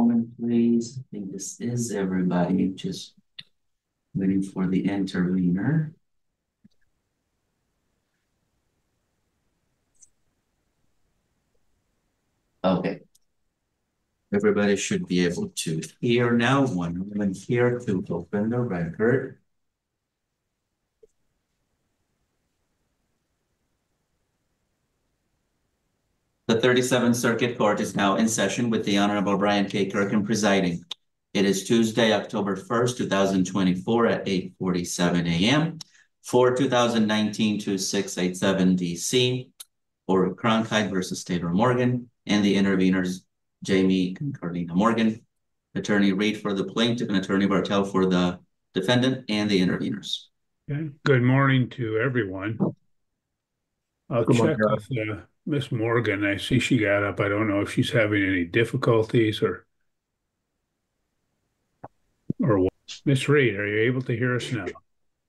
moment, please. I think this is everybody, just waiting for the intervener. Okay. Everybody should be able to hear now. One woman here to open the record. The 37th Circuit Court is now in session with the Honorable Brian K. Kirkham presiding. It is Tuesday, October 1st, 2024 at 8.47 a.m. for 2019-2687 DC for Cronkite versus Taylor Morgan and the interveners Jamie and Carlina Morgan, Attorney Reed for the plaintiff and Attorney Bartel for the defendant and the interveners. Okay. Good morning to everyone. I'll Good check morning, with Miss Morgan. I see she got up. I don't know if she's having any difficulties or or what. Miss Reed, are you able to hear us now?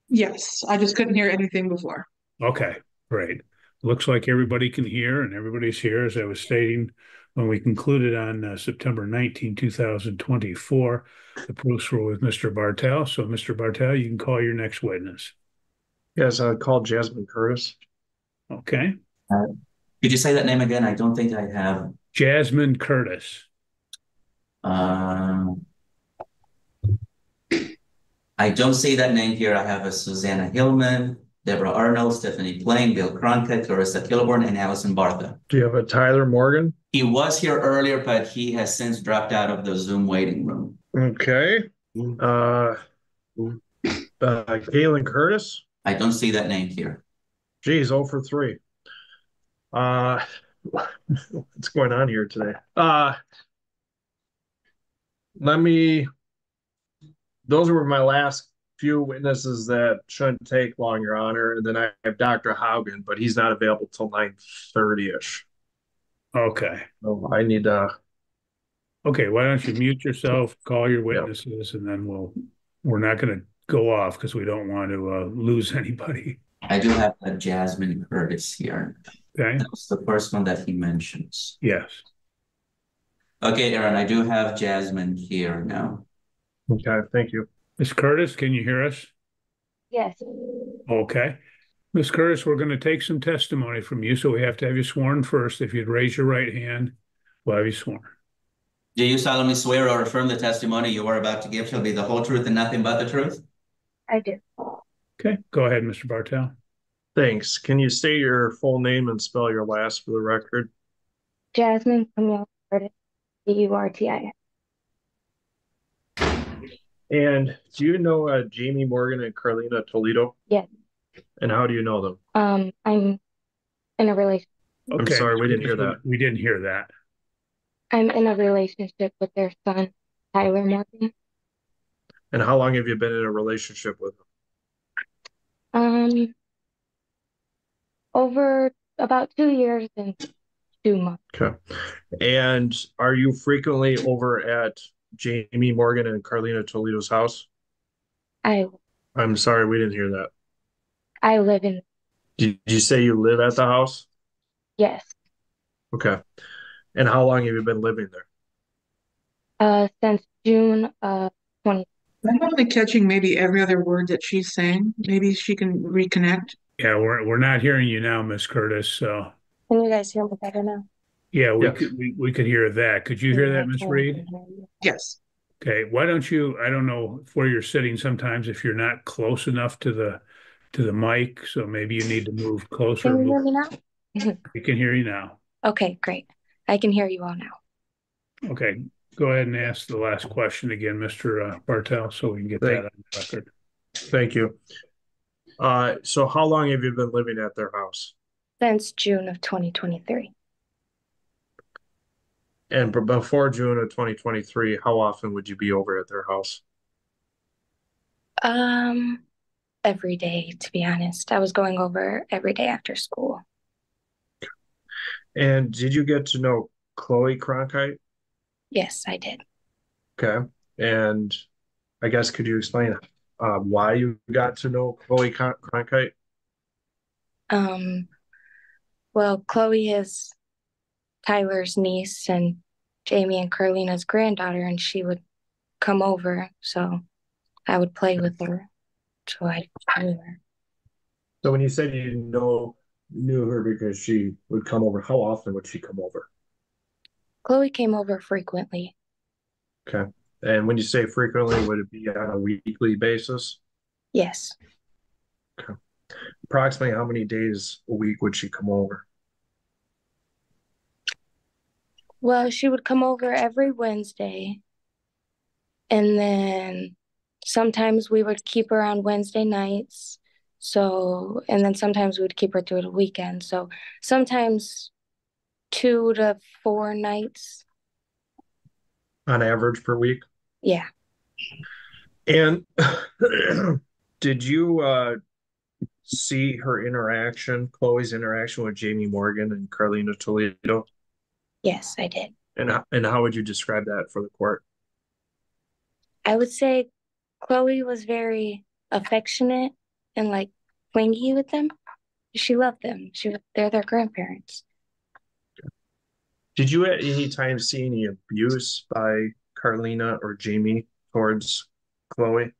Yes, I just couldn't hear anything before. Okay, great. Looks like everybody can hear and everybody's here, as I was stating when we concluded on uh, September 19, 2024. The proofs were with Mr. Bartel. So, Mr. Bartel, you can call your next witness. Yes, I called Jasmine Curtis. Okay. Could you say that name again? I don't think I have. Jasmine Curtis. Um, I don't see that name here. I have a Susanna Hillman, Deborah Arnold, Stephanie Plain, Bill Cronkite, Clarissa Kilborn, and Allison Bartha. Do you have a Tyler Morgan? He was here earlier, but he has since dropped out of the Zoom waiting room. Okay. Uh, uh, Galen Curtis? I don't see that name here. Geez, 0 for 3. Uh, what's going on here today? Uh, let me, those were my last few witnesses that shouldn't take long, Your Honor. And then I have Dr. Haugen, but he's not available till 9:30ish. Okay. So I need to, Okay, why don't you mute yourself, call your witnesses, and then we'll, we're not gonna go off because we don't want to uh, lose anybody. I do have a Jasmine Curtis here. Okay, was the first one that he mentions. yes. Okay, Aaron, I do have Jasmine here now. okay, thank you. Miss Curtis, can you hear us? Yes, Okay. Miss Curtis, we're gonna take some testimony from you, so we have to have you sworn first. If you'd raise your right hand, we'll have you sworn. Do you solemnly swear or affirm the testimony you are about to give shall be the whole truth and nothing but the truth? I do. Okay, go ahead, Mr. Bartel. Thanks. Can you state your full name and spell your last for the record? Jasmine Camille Curtis, D-U-R-T-I-S. And do you know uh, Jamie Morgan and Carlina Toledo? Yes. And how do you know them? Um, I'm in a relation. I'm Okay, sorry, we didn't hear that. We didn't hear that. I'm in a relationship with their son, Tyler Morgan. And how long have you been in a relationship with them? Um, over about two years and two months. Okay. And are you frequently over at Jamie Morgan and Carlina Toledo's house? I I'm sorry, we didn't hear that. I live in Did you say you live at the house? yes. Okay. And how long have you been living there? Uh, since June of twenty. I'm only catching maybe every other word that she's saying. Maybe she can reconnect. Yeah, we're, we're not hearing you now, Miss Curtis, so, Can you guys hear me better now? yeah, we Yeah. could, we, we could hear that. Could you hear that, Miss Reed? Yes. Okay, why don't you, I don't know where you're sitting sometimes if you're not close enough to the, to the mic, so maybe you need to move closer. Can you hear me now? We can hear you now. Okay, great. I can hear you all now. Okay, go ahead and ask the last question again, Mr. uh, Bartel, so we can get that on the record. Thank you. Uh, so how long have you been living at their house? Since June of 2023. And before June of 2023, how often would you be over at their house? Um, every day, to be honest. I was going over every day after school. And did you get to know Chloe Cronkite? Yes, I did. Okay. And I guess could you explain uh, why you got to know Chloe Con- Cronkite? Um, well, Chloe is Tyler's niece, and Jamie and Carlina's granddaughter, and she would come over. So I would play with her. So I knew her. So when you said you know knew her because she would come over, how often would she come over? Chloe came over frequently. Okay. And when you say frequently, would it be on a weekly basis? Yes. Okay. Approximately how many days a week would she come over? Well, she would come over every Wednesday. And then sometimes we would keep her on Wednesday nights. So, and then sometimes we would keep her through the weekend. So sometimes two to four nights. On average per week? Yeah. And did you uh see her interaction, Chloe's interaction with Jamie Morgan and Carlina Toledo? Yes, I did. And how- and how would you describe that for the court? I would say Chloe was very affectionate and like clingy with them. She loved them. She they're their grandparents. Did you at any time see any abuse by Carlina or Jamie towards Chloe?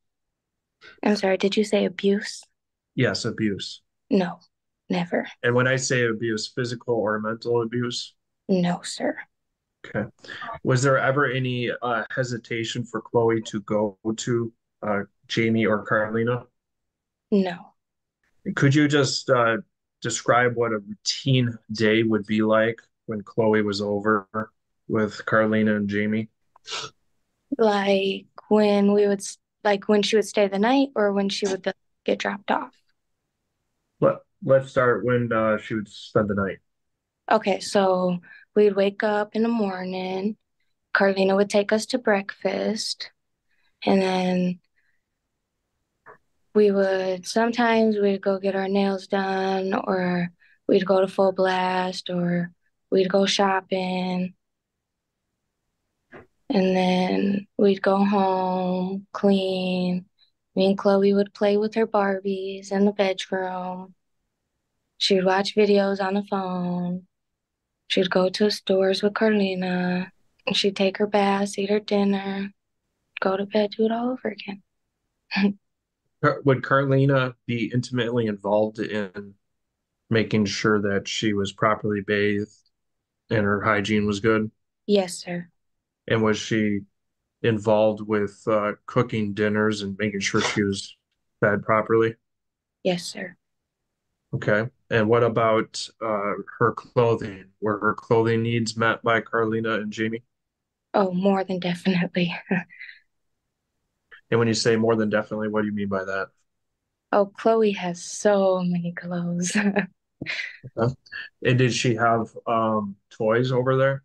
I'm sorry, did you say abuse? Yes, abuse. No, never. And when I say abuse, physical or mental abuse, No, sir. okay. Was there ever any uh hesitation for Chloe to go to uh Jamie or Carlina? No. Could you just uh describe what a routine day would be like when Chloe was over with Carlina and Jamie? Like when we would, like when she would stay the night or when she would get dropped off. Let let's start when uh she would spend the night. Okay, so we'd wake up in the morning. Carlina would take us to breakfast. And then we would sometimes we'd go get our nails done, or we'd go to Full Blast, or we'd go shopping. And then we'd go home, clean. Me and Chloe would play with her Barbies in the bedroom. She'd watch videos on the phone. She'd go to stores with Carlina. And she'd take her baths, eat her dinner, go to bed, do it all over again. Would Carlina be intimately involved in making sure that she was properly bathed and her hygiene was good? Yes, sir. And was she involved with uh, cooking dinners and making sure she was fed properly? Yes, sir. Okay. And what about uh, her clothing? Were her clothing needs met by Carlina and Jamie? Oh, more than definitely. And when you say more than definitely, what do you mean by that? Oh, Chloe has so many clothes. And did she have um, toys over there?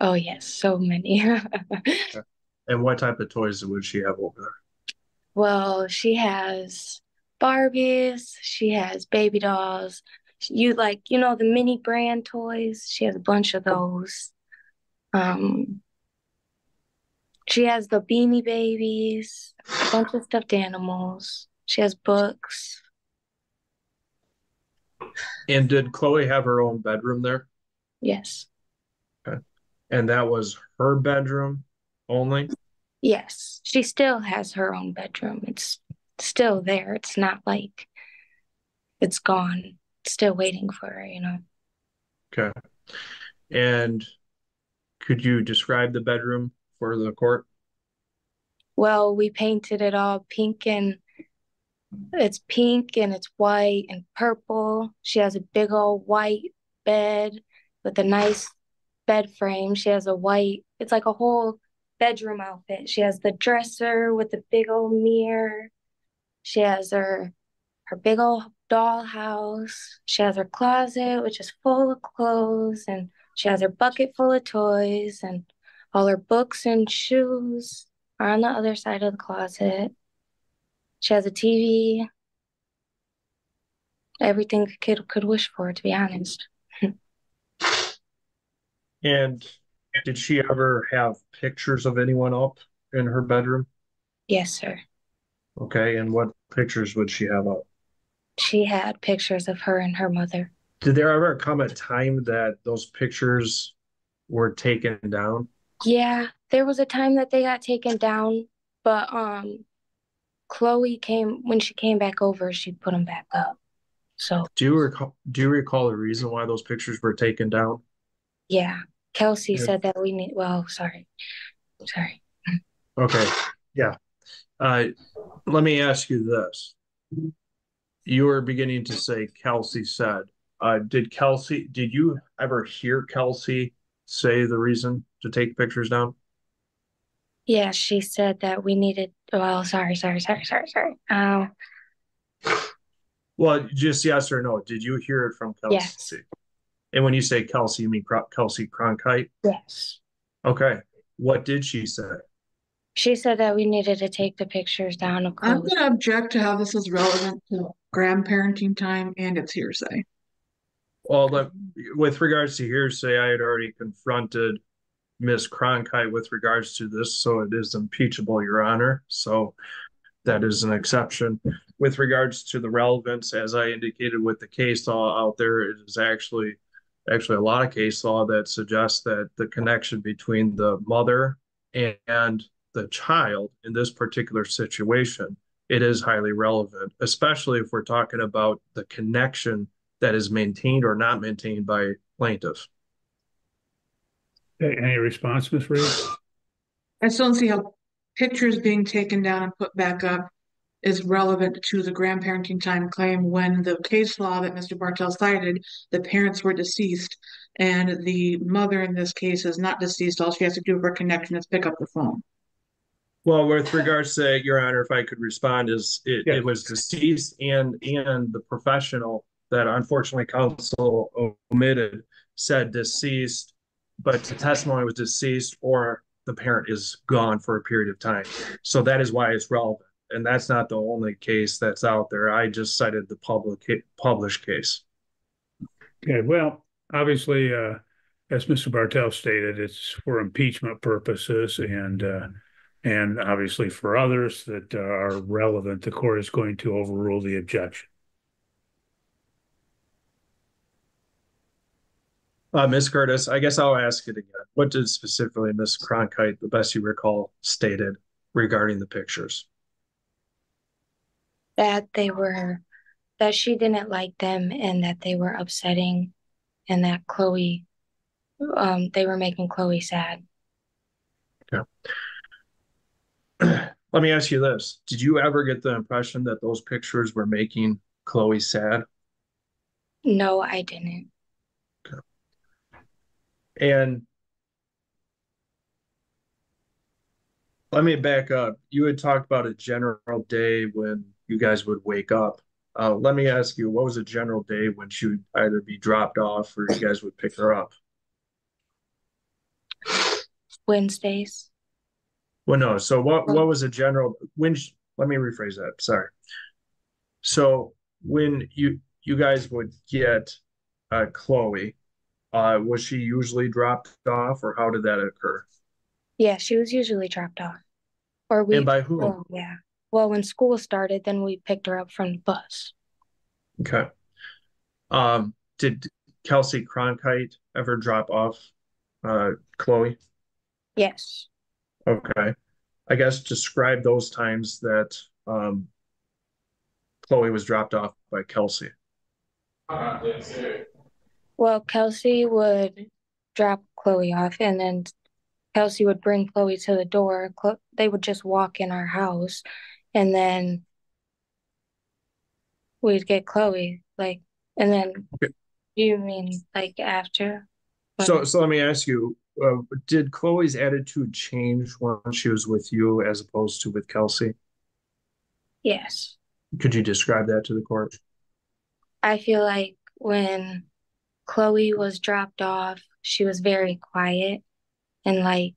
Oh, yes, so many. And what type of toys would she have over there? Well, she has Barbies, she has baby dolls. You like, you know, the mini brand toys. She has a bunch of those. Um, she has the Beanie Babies, a bunch of stuffed animals. She has books. And did Chloe have her own bedroom there? Yes. And that was her bedroom only? Yes. She still has her own bedroom. It's still there. It's not like it's gone. It's still waiting for her, you know. Okay. And could you describe the bedroom for the court? Well, we painted it all pink and it's pink and it's white and purple. She has a big old white bed with a nice bed frame. She has a white, it's like a whole bedroom outfit. She has the dresser with the big old mirror. She has her her big old dollhouse. She has her closet, which is full of clothes, and she has her bucket full of toys, and all her books and shoes are on the other side of the closet. She has a TV. Everything a kid could wish for, to be honest. And did she ever have pictures of anyone up in her bedroom? Yes, sir. Okay, and what pictures would she have up? She had pictures of her and her mother. Did there ever come a time that those pictures were taken down? Yeah, there was a time that they got taken down, but um, Chloe came when she came back over, she put them back up. So Do you recall, do you recall the reason why those pictures were taken down? yeah, Kelsey Yeah. said that we need. Well, sorry, sorry. Okay, yeah. Uh, let me ask you this. You were beginning to say Kelsey said, uh, did Kelsey, did you ever hear Kelsey say the reason to take pictures down? Yeah, she said that we needed. Well, sorry, sorry, sorry, sorry, sorry. Um, Well, just yes or no. Did you hear it from Kelsey? Yes. And when you say Kelsey, you mean Kelsey Cronkite? yes. Okay. What did she say? She said that we needed to take the pictures down of I'm gonna object to how this is relevant to grandparenting time and it's hearsay. Well, look, with regards to hearsay, I had already confronted Miss Cronkite with regards to this, so it is impeachable, Your Honor. So that is an exception. With regards to the relevance, as I indicated with the case law out there, it is actually actually a lot of case law that suggests that the connection between the mother and the child in this particular situation, it is highly relevant, especially if we're talking about the connection that is maintained or not maintained by plaintiff. Okay, any response, Ms. Reed? I still don't see how pictures being taken down and put back up is relevant to the grandparenting time claim when the case law that Mr. Bartel cited, the parents were deceased and the mother in this case is not deceased. All she has to do for a connection is pick up the phone. Well, with regards to Your Honor, if I could respond, is it, Yeah. it was deceased and and the professional that unfortunately counsel omitted said deceased, but the testimony was deceased or the parent is gone for a period of time. So that is why it's relevant. And that's not the only case that's out there. I just cited the public published case. Okay, well, obviously, uh, as Mr. Bartel stated, it's for impeachment purposes and, uh, and obviously for others that are relevant, the court is going to overrule the objection. Uh, Ms. Curtis, I guess I'll ask it again. What did specifically Ms. Cronkite, the best you recall, stated regarding the pictures? That they were that she didn't like them and that they were upsetting and that Chloe um they were making Chloe sad. Yeah. Let me ask you this. Did you ever get the impression that those pictures were making Chloe sad? No, I didn't. Okay. And let me back up. You had talked about a general day when you guys would wake up. Uh, let me ask you, what was a general day when she would either be dropped off or you guys would pick her up? Wednesdays. Well, no. So what what was a general when sh- let me rephrase that. Sorry. So when you you guys would get uh Chloe, uh was she usually dropped off or how did that occur? Yeah, she was usually dropped off. Or we And by whom? oh, yeah. Well, when school started, then we picked her up from the bus. Okay. Um, did Kelsey Cronkite ever drop off uh Chloe? Yes. Okay. I guess describe those times that um Chloe was dropped off by Kelsey. Well, Kelsey would drop Chloe off and then Kelsey would bring Chloe to the door. They would just walk in our house and then we'd get Chloe like and then Okay. you mean like after? So, so let me ask you, uh, did Chloe's attitude change when she was with you as opposed to with Kelsey? Yes. Could you describe that to the court? I feel like when Chloe was dropped off, she was very quiet and like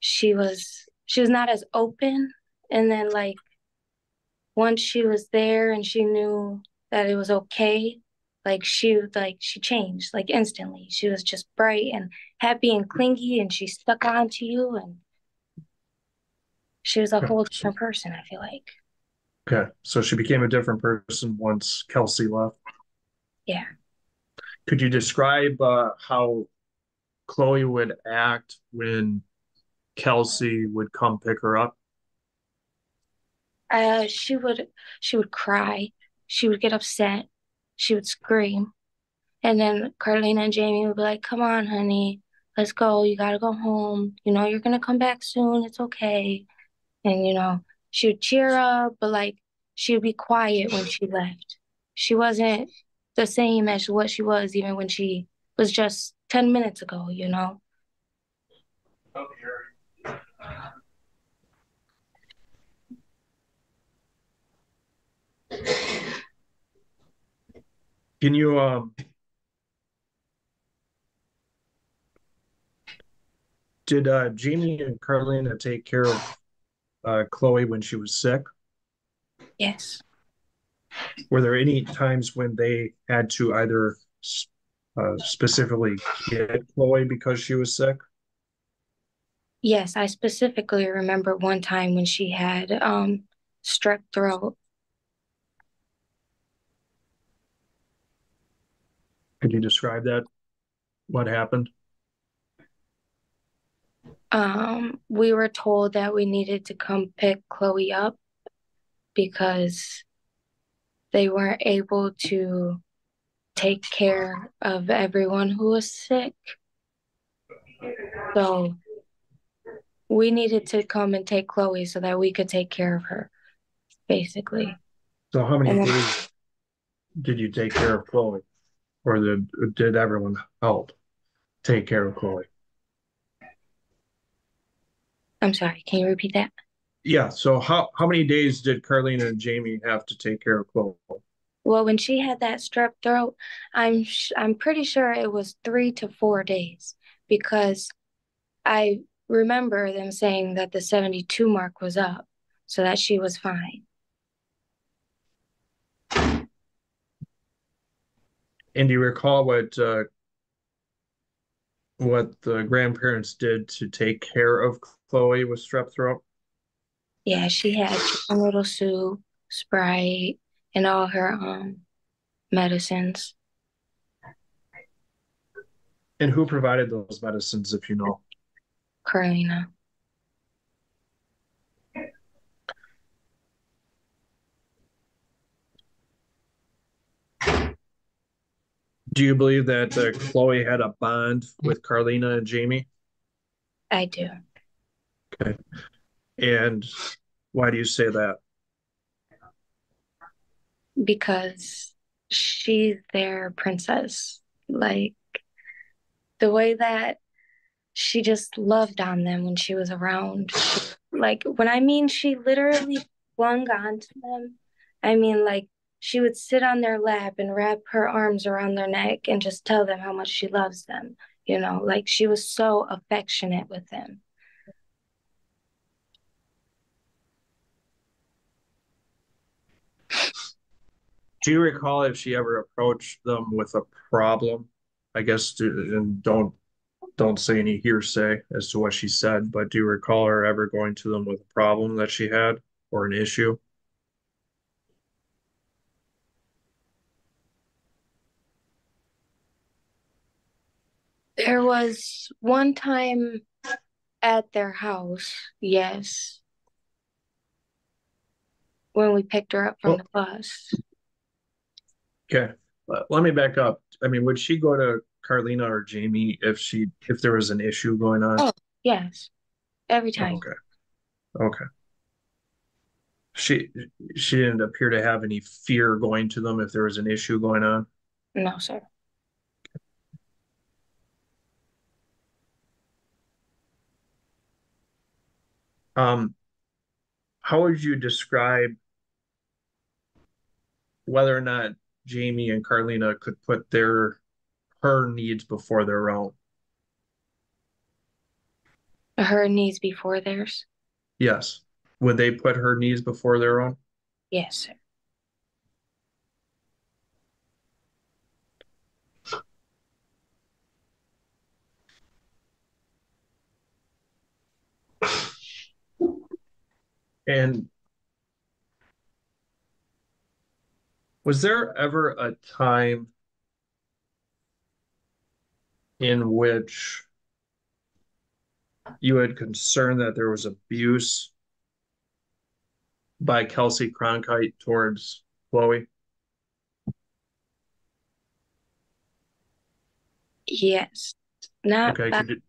she was she was not as open and then like once she was there and she knew that it was okay, like she like she changed like instantly. She was just bright and happy and clingy and she stuck on to you and she was a whole different person, I feel like. Okay, so she became a different person once Kelsey left. Yeah. Could you describe uh, how Chloe would act when Kelsey would come pick her up? Uh, she would she would cry. She would get upset. She would scream. And then Carlina and Jamie would be like, "Come on, honey, let's go. You gotta go home. You know you're gonna come back soon. It's okay." And you know, she would cheer up, but like she would be quiet when she left. She wasn't the same as what she was even when she was just 10 minutes ago, you know? Can you, um, did, uh, Jamie and Carlina take care of, uh, Chloe when she was sick? Yes. Were there any times when they had to either uh, specifically get Chloe because she was sick? Yes, I specifically remember one time when she had um strep throat. Could you describe that? What happened? Um, we were told that we needed to come pick Chloe up because they weren't able to take care of everyone who was sick. So we needed to come and take Chloe so that we could take care of her, basically. So how many then- days did you take care of Chloe? Or did, did everyone help take care of Chloe? I'm sorry, can you repeat that? Yeah, so how, how many days did Carlina and Jamie have to take care of Chloe? Well, when she had that strep throat, I'm sh I'm pretty sure it was three to four days because I remember them saying that the 72 mark was up, so that she was fine. And do you recall what uh what the grandparents did to take care of Chloe with strep throat? Yeah, she had chicken noodle soup, Sprite, and all her um medicines. And who provided those medicines, if you know? Carolina. Do you believe that uh, Chloe had a bond with Carlina and Jamie? I do. Okay. And why do you say that? because she's their princess. Like the way that she just loved on them when she was around. Like when I mean she literally clung onto them, I mean like she would sit on their lap and wrap her arms around their neck and just tell them how much she loves them. You know, like she was so affectionate with them. Do you recall if she ever approached them with a problem? I guess, to- and don't don't say any hearsay as to what she said, but do you recall her ever going to them with a problem that she had or an issue? There was one time at their house, yes, when we picked her up from Well- the bus. Okay, let, let me back up. I mean, would she go to Carlina or Jamie if she if there was an issue going on? Oh. Yes, every time. Okay. Okay. She she didn't appear to have any fear going to them if there was an issue going on. No, sir. Um, how would you describe whether or not Jamie and Carlina could put their her needs before their own? Her needs before theirs. Yes. Would they put her needs before their own? Yes, sir. And was there ever a time in which you had concern that there was abuse by Kelsey Cronkite towards Chloe. Yes. Not Okay, by, could you,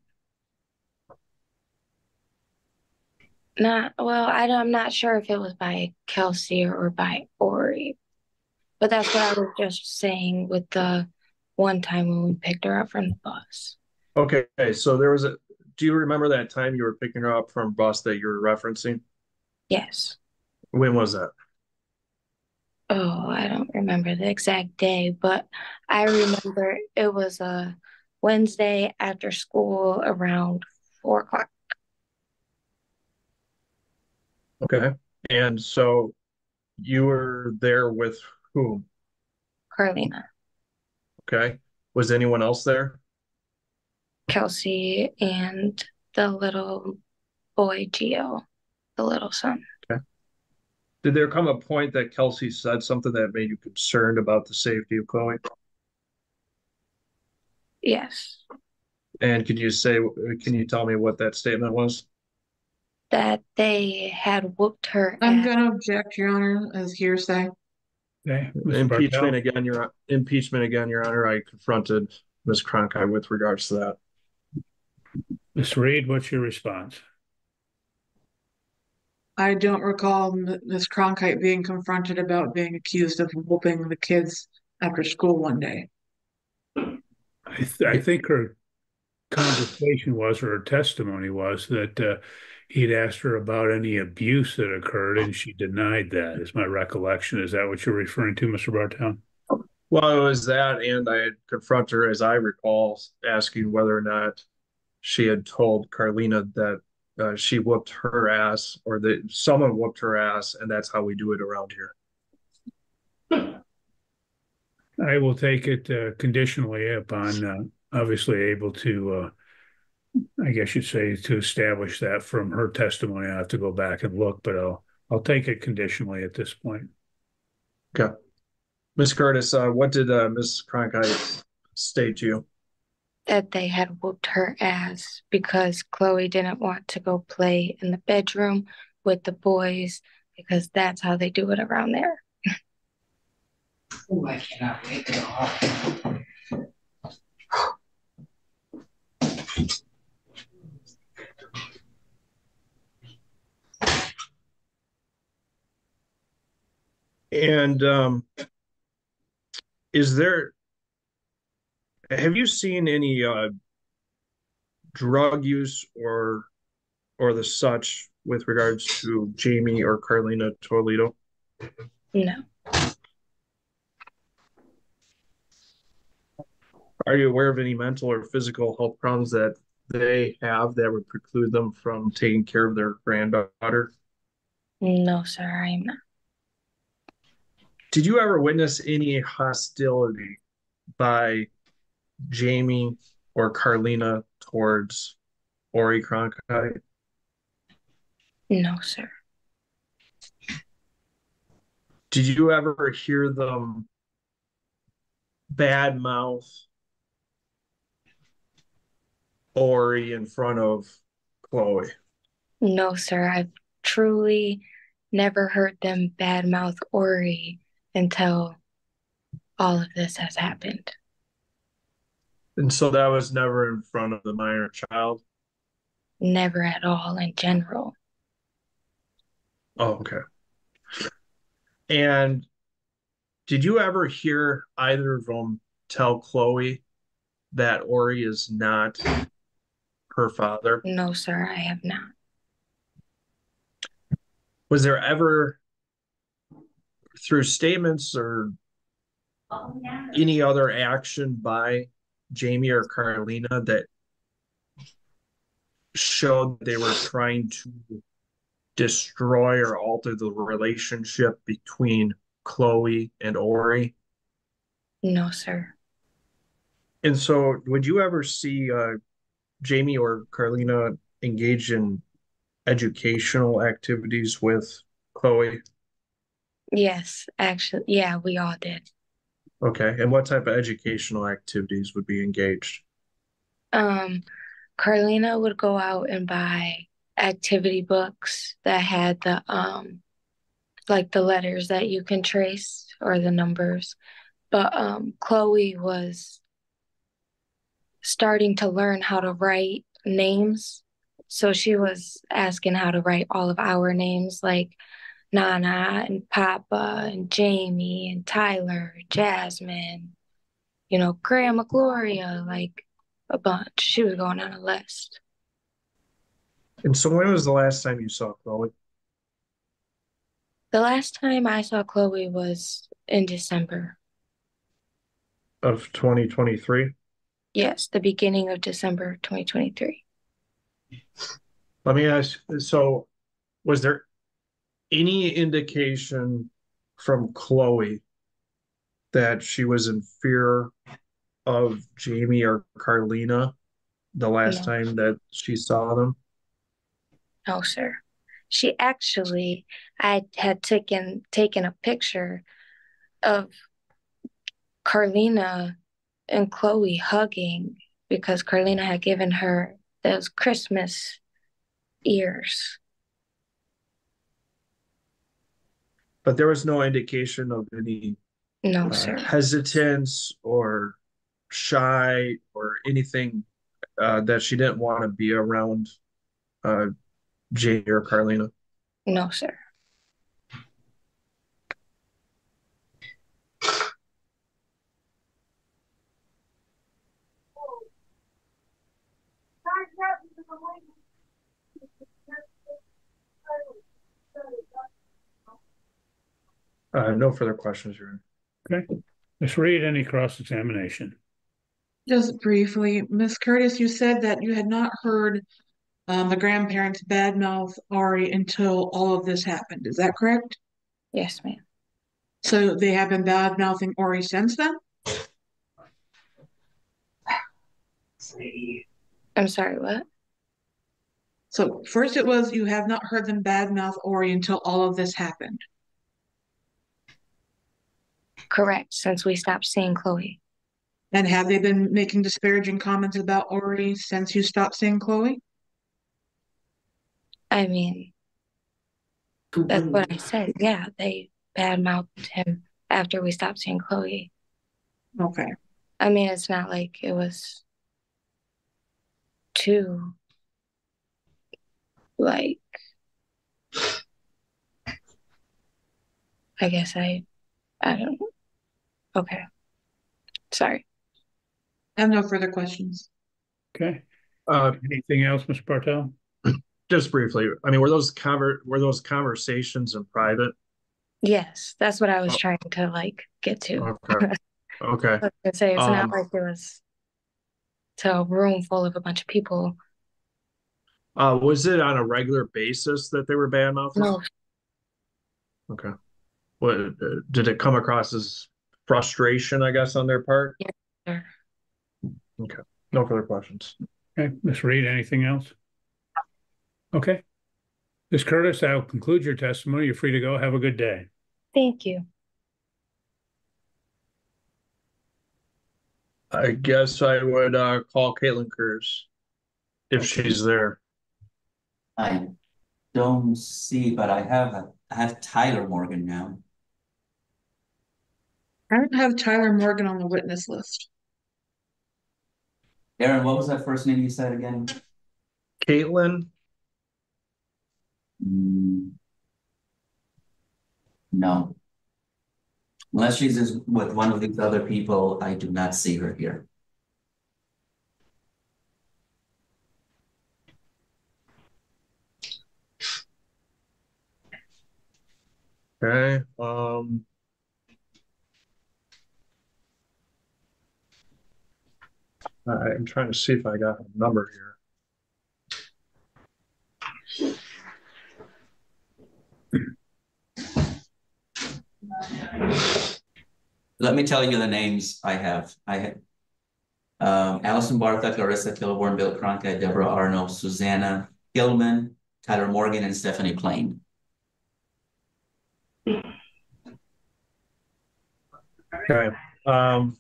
not well, I don't, I'm not sure if it was by Kelsey or by Ori. But that's what I was just saying with the one time when we picked her up from the bus. okay, so there was a, do you remember that time you were picking her up from bus that you were referencing? Yes. When was that? Oh, I don't remember the exact day, but I remember it was a Wednesday after school around four o'clock. Okay, and so you were there with whom? Carlina, Okay, was anyone else there? Kelsey, and the little boy Gio, the little son. Okay. Did there come a point that Kelsey said something that made you concerned about the safety of Chloe? Yes, And can you say, can you tell me what that statement was? That they had whooped her I'm ass. gonna object, Your Honor, as hearsay. Okay, Mr. Impeachment Bartel? again, your impeachment again, Your Honor. I confronted Ms. Cronkite with regards to that. Ms. Reed, what's your response? I don't recall M- Ms. Cronkite being confronted about being accused of whooping the kids after school one day. I, th- I think her conversation was, or her testimony was, that uh, he'd asked her about any abuse that occurred, and she denied that. Is my recollection? Is that what you're referring to, Mr. Bartel? Well, it was that, and I had confronted her, as I recall, asking whether or not she had told Carlina that uh, she whooped her ass or that someone whooped her ass, and that's how we do it around here. I will take it uh, conditionally upon uh, obviously able to, uh, I guess you'd say, to establish that from her testimony. I have to go back and look, but I'll I'll take it conditionally at this point. Okay. Ms. Curtis, uh, what did uh, Ms. Cronkite state to you? that they had whooped her ass because Chloe didn't want to go play in the bedroom with the boys because that's how they do it around there. Oh, I cannot wait to go home. And um, is there, have you seen any uh, drug use or or the such with regards to Jamie or Carlina Toledo? No, Are you aware of any mental or physical health problems that they have that would preclude them from taking care of their granddaughter? no, sir, I'm not. Did you ever witness any hostility by Jamie or Carlina towards Ori Cronkite? No, sir. Did you ever hear them bad mouth Ori in front of Chloe? No, sir. I've truly never heard them badmouth Ori until all of this has happened. And so that was never in front of the minor child? Never at all in general. Oh, okay. And did you ever hear either of them tell Chloe that Ori is not her father? No, sir, I have not. Was there ever, through statements or any other action by Jamie or Carlina that showed they were trying to destroy or alter the relationship between Chloe and Ori? No, sir. And so, would you ever see uh, Jamie or Carlina engage in educational activities with Chloe? Yes, actually, yeah, we all did. Okay, and what type of educational activities would be engaged? Um, Carlina would go out and buy activity books that had the um like the letters that you can trace or the numbers. But um Chloe was starting to learn how to write names. So she was asking how to write all of our names like Nana and Papa and Jamie and Tyler, Jasmine, you know, Grandma Gloria, like a bunch. She was going on a list. And so when was the last time you saw Chloe? The last time I saw Chloe was in December. Of twenty twenty-three? Yes, the beginning of December 2023. Let me ask, so was there any indication from Chloe that she was in fear of Jamie or Carlina the last No. time that she saw them? Oh, no, sir. She actually, I had taken taken a picture of Carlina and Chloe hugging because Carlina had given her those Christmas ears. But there was no indication of any No, uh, sir. hesitance or shy or anything uh, that she didn't want to be around uh, Jamie or Carlina. No, sir. Uh, no further questions, Your Honor. Okay. Ms. Reed, any cross-examination? Just briefly, Miss Curtis, you said that you had not heard um, the grandparents badmouth Ari until all of this happened. Is that correct? Yes, ma'am. So they have been badmouthing Ori since then? I'm sorry, what? So first it was you have not heard them badmouth Ori until all of this happened. Correct, since we stopped seeing Chloe. And have they been making disparaging comments about Ori since you stopped seeing Chloe? I mean, that's what I said. Yeah, they badmouthed him after we stopped seeing Chloe. Okay. I mean, it's not like it was too like I guess I I don't okay. Sorry. I have no further questions. Okay. Uh, Anything else, Mr. Bartel? just briefly, I mean, were those conver were those conversations in private? Yes, that's what I was Oh. trying to like get to. Okay. Okay. I was gonna say it's Um, not like it was to a room full of a bunch of people. Uh, was it on a regular basis that they were bad mouthing? No, Okay. What uh, did it come across as frustration, I guess, on their part? sir. No further questions. Okay, Ms. Reed, anything else? Okay. Ms. Curtis, I'll conclude your testimony. You're free to go. Have a good day. Thank you. I guess I would uh call Caitlin Kurz if she's there. I don't see, but I have, I have Tyler Morgan now. I don't have Tyler Morgan on the witness list. Aaron, what was that first name you said again? Caitlin, Hmm. No. Unless she's just with one of these other people, I do not see her here. okay, um. I- I'm trying to see if I got a number here. Let me tell you the names I have. I have um, Allison Bartha, Clarissa Kilborn, Bill Cronkite, Deborah Arno, Susanna Gilman, Tyler Morgan, and Stephanie Plain. Okay, um.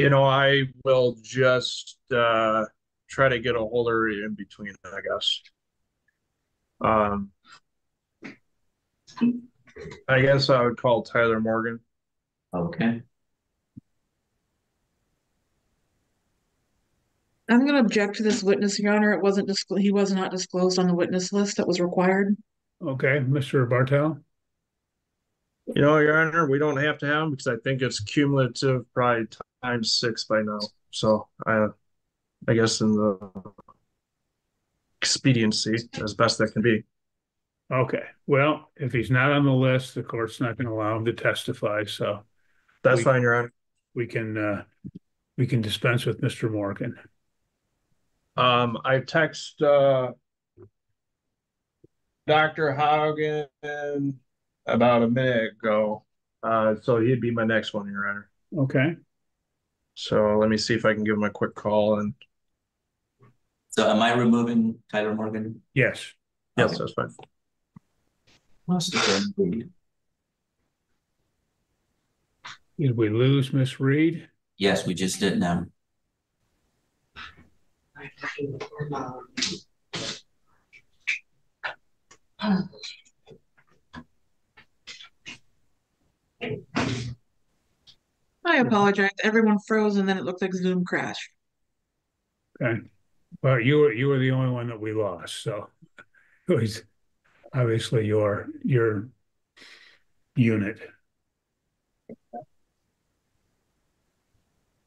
You know, I will just uh try to get a hold of her in between, I guess. Um, I guess I would call Tyler Morgan. Okay, I'm gonna object to this witness, Your Honor. It wasn't disclosed, he was not disclosed on the witness list that was required. Okay, Mr. Bartel? You know, Your Honor, we don't have to have him because I think it's cumulative, probably times six by now. So I, I guess in the expediency as best that can be. Okay, well, if he's not on the list, the court's not gonna allow him to testify, so That's We- fine, Your Honor. we can, uh, we can dispense with Mr. Morgan. Um, I text, uh, Dr. Haugen about a minute ago. Uh, so he'd be my next one, Your Honor. Okay, So let me see if I can give him a quick call and, so am I removing Tyler Morgan? yes, yes, Okay. that's fine. Must have been did we lose Miss Reed? Yes, we just did now. I apologize. Everyone froze and then it looked like Zoom crashed. Okay, well, you were, you were the only one that we lost, so it was obviously your, your unit.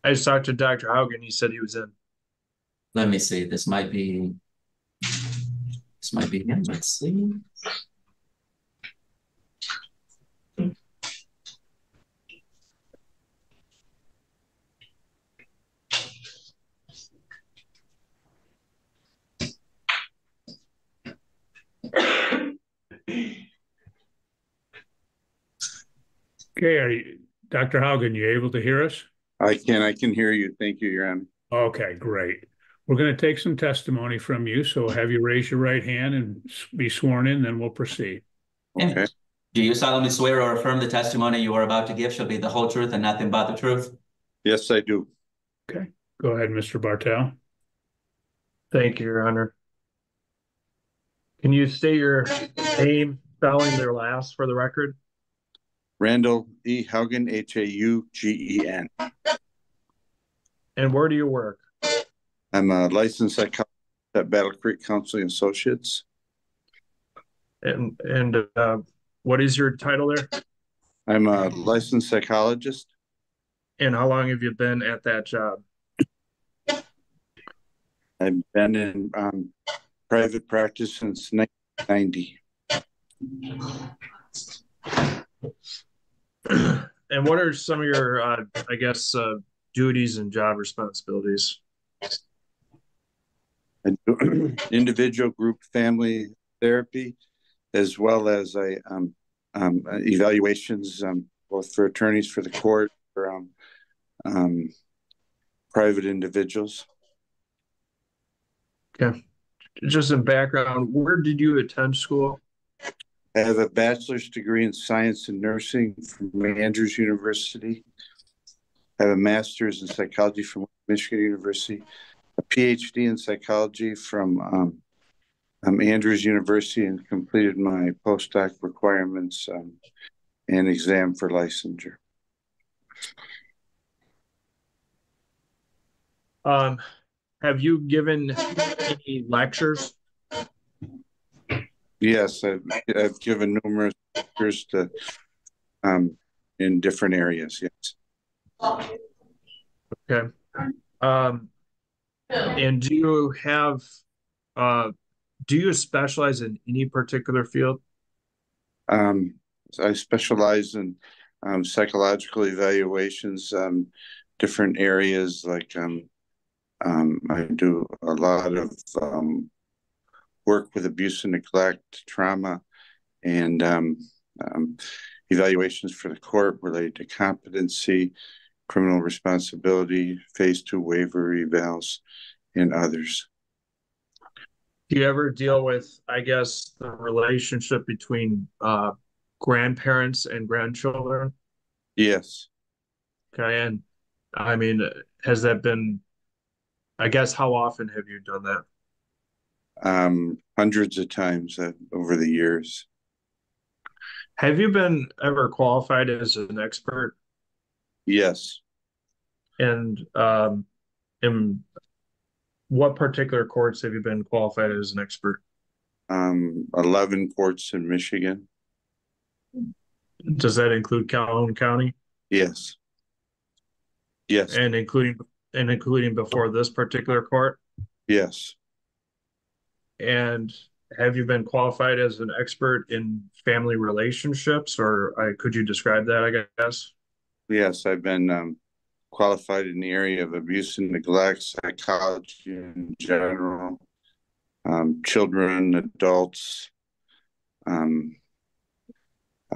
I just talked to Dr. Haugen. He said he was in. Let me see, this might be. This might be him, let's see. Okay, are you, Dr. Haugen, you able to hear us? I can, I can hear you. Thank you, Your Honor. Okay, great. We're going to take some testimony from you, so have you raise your right hand and be sworn in, then we'll proceed. Okay, Do you solemnly swear or affirm the testimony you are about to give shall be the whole truth and nothing but the truth? yes, I do. Okay. Go ahead, Mr. Bartel. Thank you, Your Honor. Can you state your name, spelling their last for the record? Randall E. Haugen, H A U G E N. And where do you work? I'm a licensed psychologist at Battle Creek Counseling Associates. And, and, uh, what is your title there? I'm a licensed psychologist. And how long have you been at that job? I've been in um, private practice since 1990. And what are some of your, uh, I guess, uh, duties and job responsibilities? Individual, group, family therapy, as well as I um, um, evaluations um, both for attorneys for the court, for um, um, private individuals. Yeah. Just in background, where did you attend school? I have a bachelor's degree in science and nursing from Andrews University. I have a master's in psychology from Michigan University, a PhD in psychology from um, um, Andrews University, and completed my postdoc requirements um, and exam for licensure. Um, have you given any lectures? Yes, I've, I've given numerous lectures to um, in different areas. Yes. Okay. Um, and do you have, uh, do you specialize in any particular field? Um, I specialize in um, psychological evaluations, um, different areas like um, um, I do a lot of um, work with abuse and neglect, trauma, and um, um, evaluations for the court related to competency, criminal responsibility, phase two waiver evals, and others. Do you ever deal with, I guess, the relationship between, uh, grandparents and grandchildren? Yes. Okay, and I mean, has that been I guess how often have you done that? Um, hundreds of times uh, over the years. Have you been ever qualified as an expert Yes, and um in what particular courts have you been qualified as an expert? um, eleven courts in Michigan. Does that include Calhoun County Yes. Yes, and including and including before this particular court? yes, And have you been qualified as an expert in family relationships or I could you describe that, I guess? yes. I've been um, qualified in the area of abuse and neglect, psychology in general, um, children, adults. Um,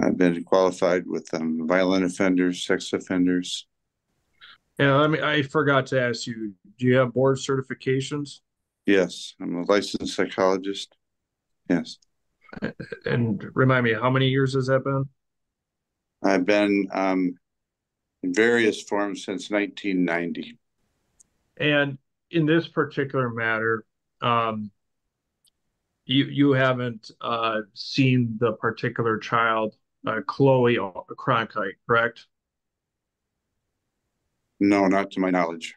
I've been qualified with um, violent offenders, sex offenders. Yeah, I mean, I forgot to ask you, do you have board certifications? Yes, I'm a licensed psychologist. Yes, And remind me, how many years has that been? I've been um, in various forms since 1990. And in this particular matter, um, you you haven't uh seen the particular child, uh, Chloe Cronkite, correct? No, not to my knowledge.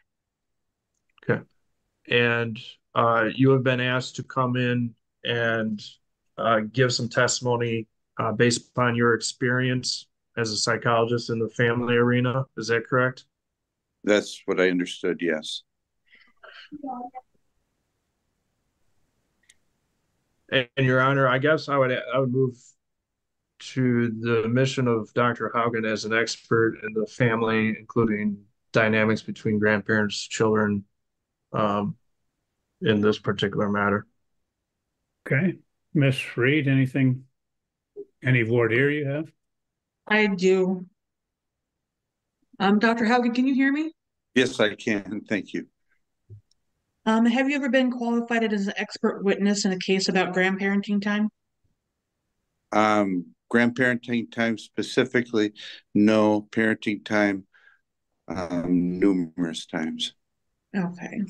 Okay. And uh, you have been asked to come in and uh, give some testimony uh, based upon your experience as a psychologist in the family arena. Is that correct? That's what I understood. Yes. And, and Your Honor, I guess I would I would move to the mission of Dr. Haugen as an expert in the family, including dynamics between grandparents, children, um, in this particular matter. Okay, Miss Reed, anything? Any voir dire you have? I do. Um, Dr. Haugen, can you hear me? Yes, I can. Thank you. Um, have you ever been qualified as an expert witness in a case about grandparenting time? Um, grandparenting time specifically, no parenting time, um, numerous times. Okay.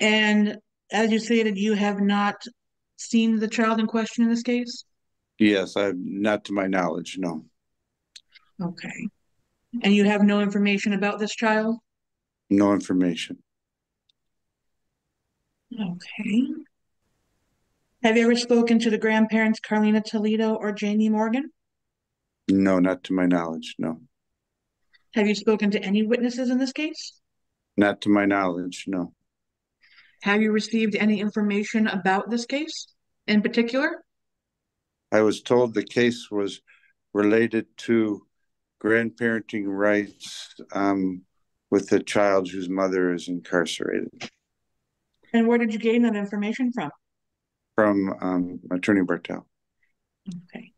And as you stated, you have not seen the child in question in this case? Yes, I not to my knowledge. No, Okay. And you have no information about this child? no information. Okay. Have you ever spoken to the grandparents Carlina Toledo or Jamie Morgan? No, not to my knowledge. No, Have you spoken to any witnesses in this case? not to my knowledge. No, Have you received any information about this case in particular? I was told the case was related to grandparenting rights um, with a child whose mother is incarcerated And where did you gain that information from? from um, Attorney Bartel. Okay.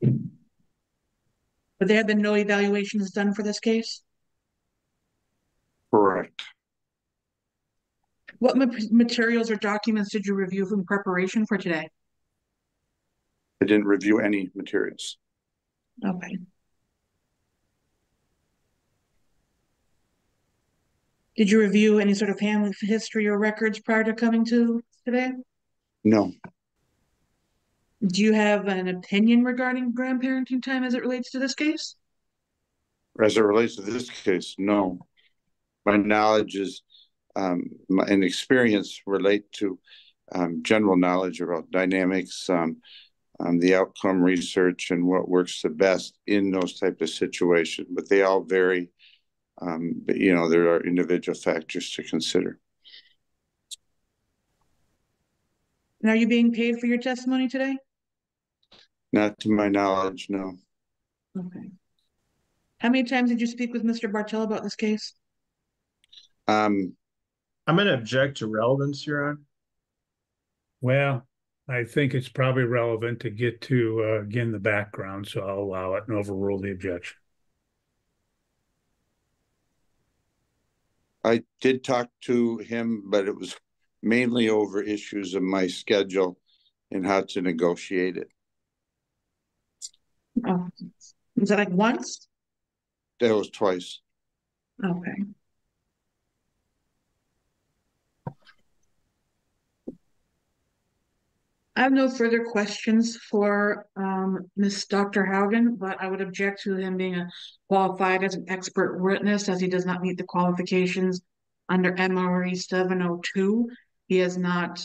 But there have been no evaluations done for this case? Correct. What ma- materials or documents did you review in preparation for today? I didn't review any materials. Okay. Did you review any sort of family history or records prior to coming to today? No, Do you have an opinion regarding grandparenting time as it relates to this case? as it relates to this case, no. My knowledge is um, and experience relate to um, general knowledge about dynamics, um, um, the outcome research, and what works the best in those type of situations. But they all vary. Um, but you know, there are individual factors to consider. And are you being paid for your testimony today? Not to my knowledge, no. Okay. How many times did you speak with Mr. Bartel about this case? Um, I'm gonna object to relevance, Your Honor. Well, I think it's probably relevant to get to, uh, again, the background, so I'll allow it and overrule the objection. I did talk to him, but it was mainly over issues of my schedule and how to negotiate it. Oh, was that like once? that was twice. Okay. I have no further questions for um Miss Dr. Haugen, but I would object to him being qualified as an expert witness as he does not meet the qualifications under MRE seven oh two. He has not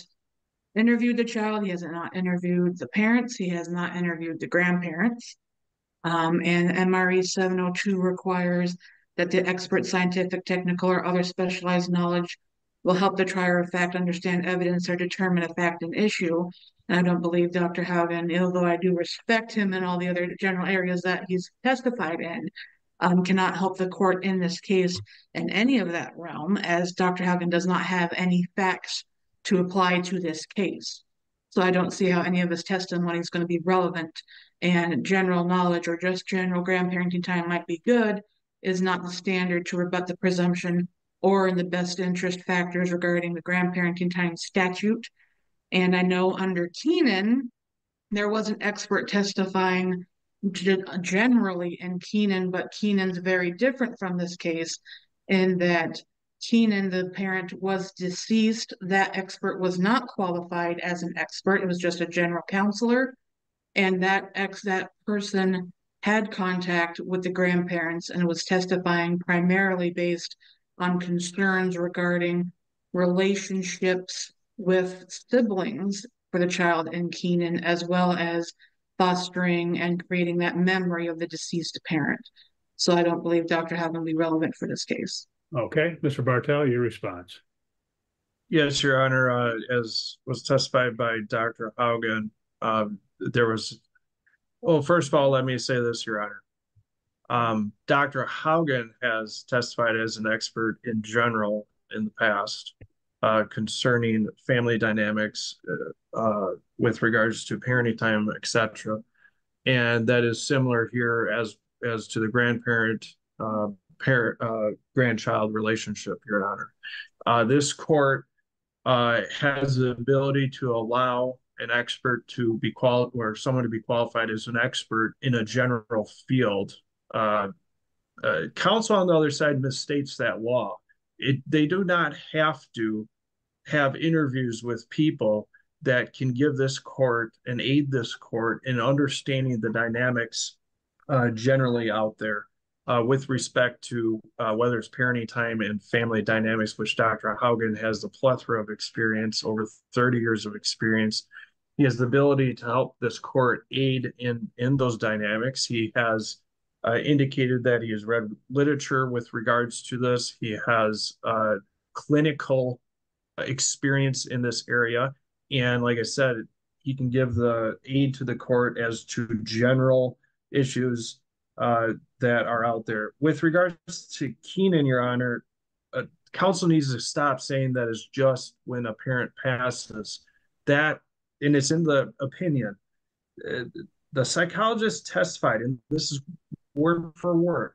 interviewed the child, he has not interviewed the parents, he has not interviewed the grandparents. Um, and MRE seven oh two requires that the expert scientific, technical, or other specialized knowledge will help the trier of fact understand evidence or determine a fact and issue. I don't believe Dr. Haugen, although I do respect him in all the other general areas that he's testified in, um, cannot help the court in this case in any of that realm, as Dr. Haugen does not have any facts to apply to this case. So I don't see how any of his testimony is going to be relevant. And general knowledge or just general grandparenting time might be good, is not the standard to rebut the presumption or in the best interest factors regarding the grandparenting time statute. And I know under Keenan, there was an expert testifying generally in Keenan, but Keenan's very different from this case in that Keenan, the parent, was deceased. That expert was not qualified as an expert. It was just a general counselor. And that ex that person had contact with the grandparents and was testifying primarily based on concerns regarding relationships with siblings for the child in Keenan, as well as fostering and creating that memory of the deceased parent. So I don't believe Dr. Haugen will be relevant for this case. Okay, Mr. Bartel, your response. Yes, Your Honor, uh, as was testified by Dr. Haugen, um, there was, well, first of all, let me say this, Your Honor. Um, Dr. Haugen has testified as an expert in general in the past uh, concerning family dynamics uh, uh, with regards to parenting time, etc. And that is similar here as as to the grandparent uh, parent uh, grandchild relationship, Your Honor. Uh, this court has the ability to allow an expert to be qualified or someone to be qualified as an expert in a general field. counsel on the other side misstates that law. It, they do not have to have interviews with people that can give this court and aid this court in understanding the dynamics uh, generally out there uh, with respect to uh, whether it's parenting time and family dynamics, which Dr. Haugen has the plethora of experience, over 30 years of experience. He has the ability to help this court aid in, in those dynamics. He has uh, indicated that he has read literature with regards to this. He has uh, clinical experience in this area. And like I said, he can give the aid to the court as to general issues uh, that are out there. With regards to Keenan, Your Honor, uh, counsel needs to stop saying that it's just when a parent passes. That, and it's in the opinion. Uh, the psychologist testified, and this is word for word,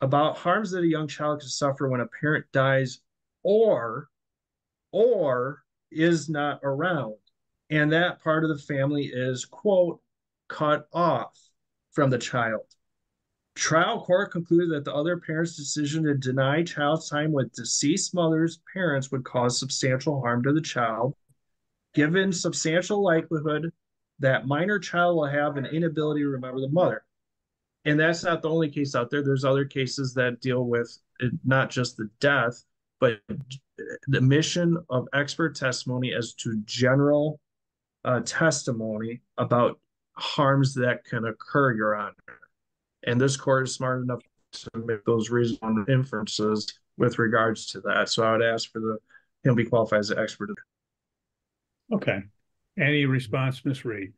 about harms that a young child can suffer when a parent dies or or is not around. And that part of the family is, quote, cut off from the child. Trial court concluded that the other parent's decision to deny child time with deceased mother's parents would cause substantial harm to the child, given substantial likelihood that minor child will have an inability to remember the mother. And that's not the only case out there. There's other cases that deal with not just the death, but the mission of expert testimony as to general uh, testimony about harms that can occur, Your Honor. And this court is smart enough to make those reasonable inferences with regards to that. So I would ask for the him be qualified as an expert. Okay. Any response, Ms. Reed?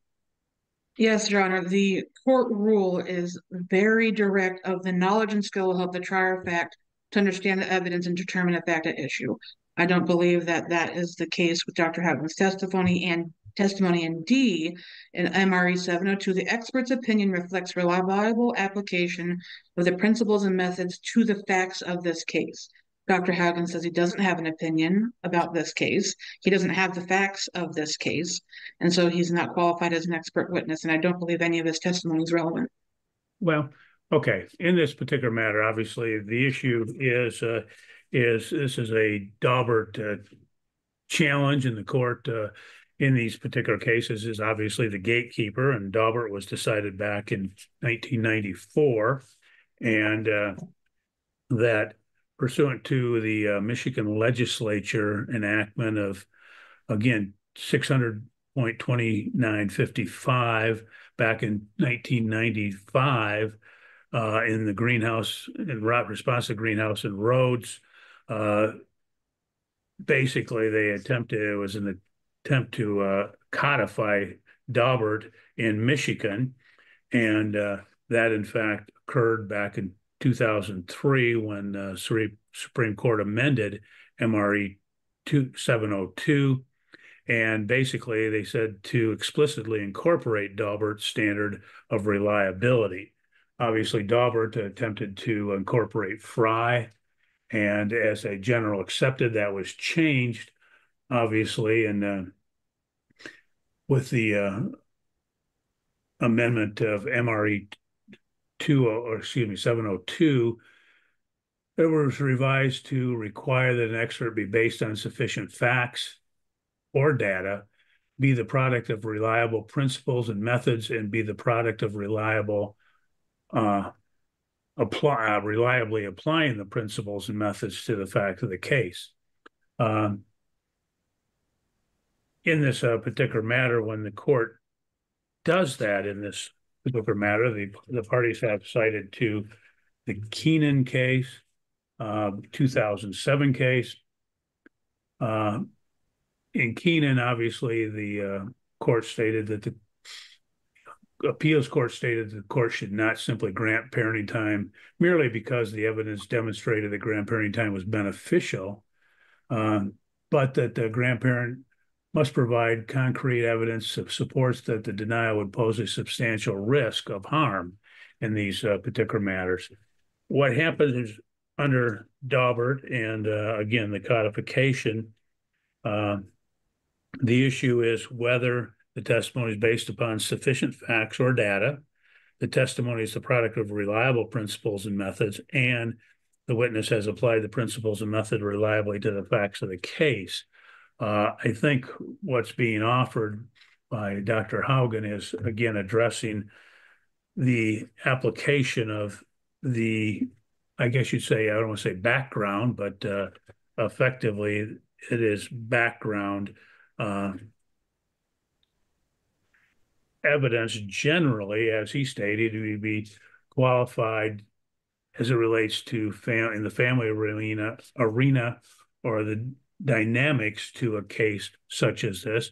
Yes, Your Honor. The court rule is very direct of the knowledge and skill of the trier of fact to understand the evidence and determine a fact at issue. I don't believe that that is the case with Dr. Haugen's testimony and testimony in D in MRE 702. The expert's opinion reflects reliable application of the principles and methods to the facts of this case. Dr. Haugen says he doesn't have an opinion about this case. He doesn't have the facts of this case. And so he's not qualified as an expert witness. And I don't believe any of his testimony is relevant. Well, Okay, in this particular matter, obviously, the issue is, uh, is this is a Daubert, uh, challenge in the court, uh, in these particular cases is obviously the gatekeeper and Daubert was decided back in nineteen ninety-four. And, uh, that pursuant to the, uh, Michigan legislature enactment of, again, six hundred point twenty-nine fifty-five back in nineteen ninety-five, uh, in the greenhouse, in response to greenhouse and roads. Uh, basically, they attempted, it was an attempt to uh, codify Daubert in Michigan. And uh, that, in fact, occurred back in 2003 when Suri- Supreme Court amended MRE 2702. And basically, they said to explicitly incorporate Daubert's standard of reliability. Obviously, Daubert attempted to incorporate Frye, and as a general accepted, that was changed, obviously, and uh, with the uh, amendment of MRE two or excuse me seven oh two. It was revised to require that an expert be based on sufficient facts or data, be the product of reliable principles and methods, and be the product of reliable uh, apply uh, reliably applying the principles and methods to the fact of the case. Um, in this uh, particular matter, when the court does that in this particular matter, the the parties have cited to the Keenan case, uh, 2007 case. Uh, in Keenan, obviously, the uh, court stated that the appeals court stated the court should not simply grant parenting time merely because the evidence demonstrated that grandparenting time was beneficial, um, but that the grandparent must provide concrete evidence that supports that the denial would pose a substantial risk of harm in these uh, particular matters. What happens is under Daubert and uh, again the codification, uh, the issue is whether the testimony is based upon sufficient facts or data. The testimony is the product of reliable principles and methods, and the witness has applied the principles and method reliably to the facts of the case. Uh, I think what's being offered by Dr. Haugen is again addressing the application of the, I guess you'd say, I don't want to say background, but uh, effectively it is background uh, evidence generally, as he stated, to be qualified as it relates to fam- in the family arena arena or the dynamics to a case such as this.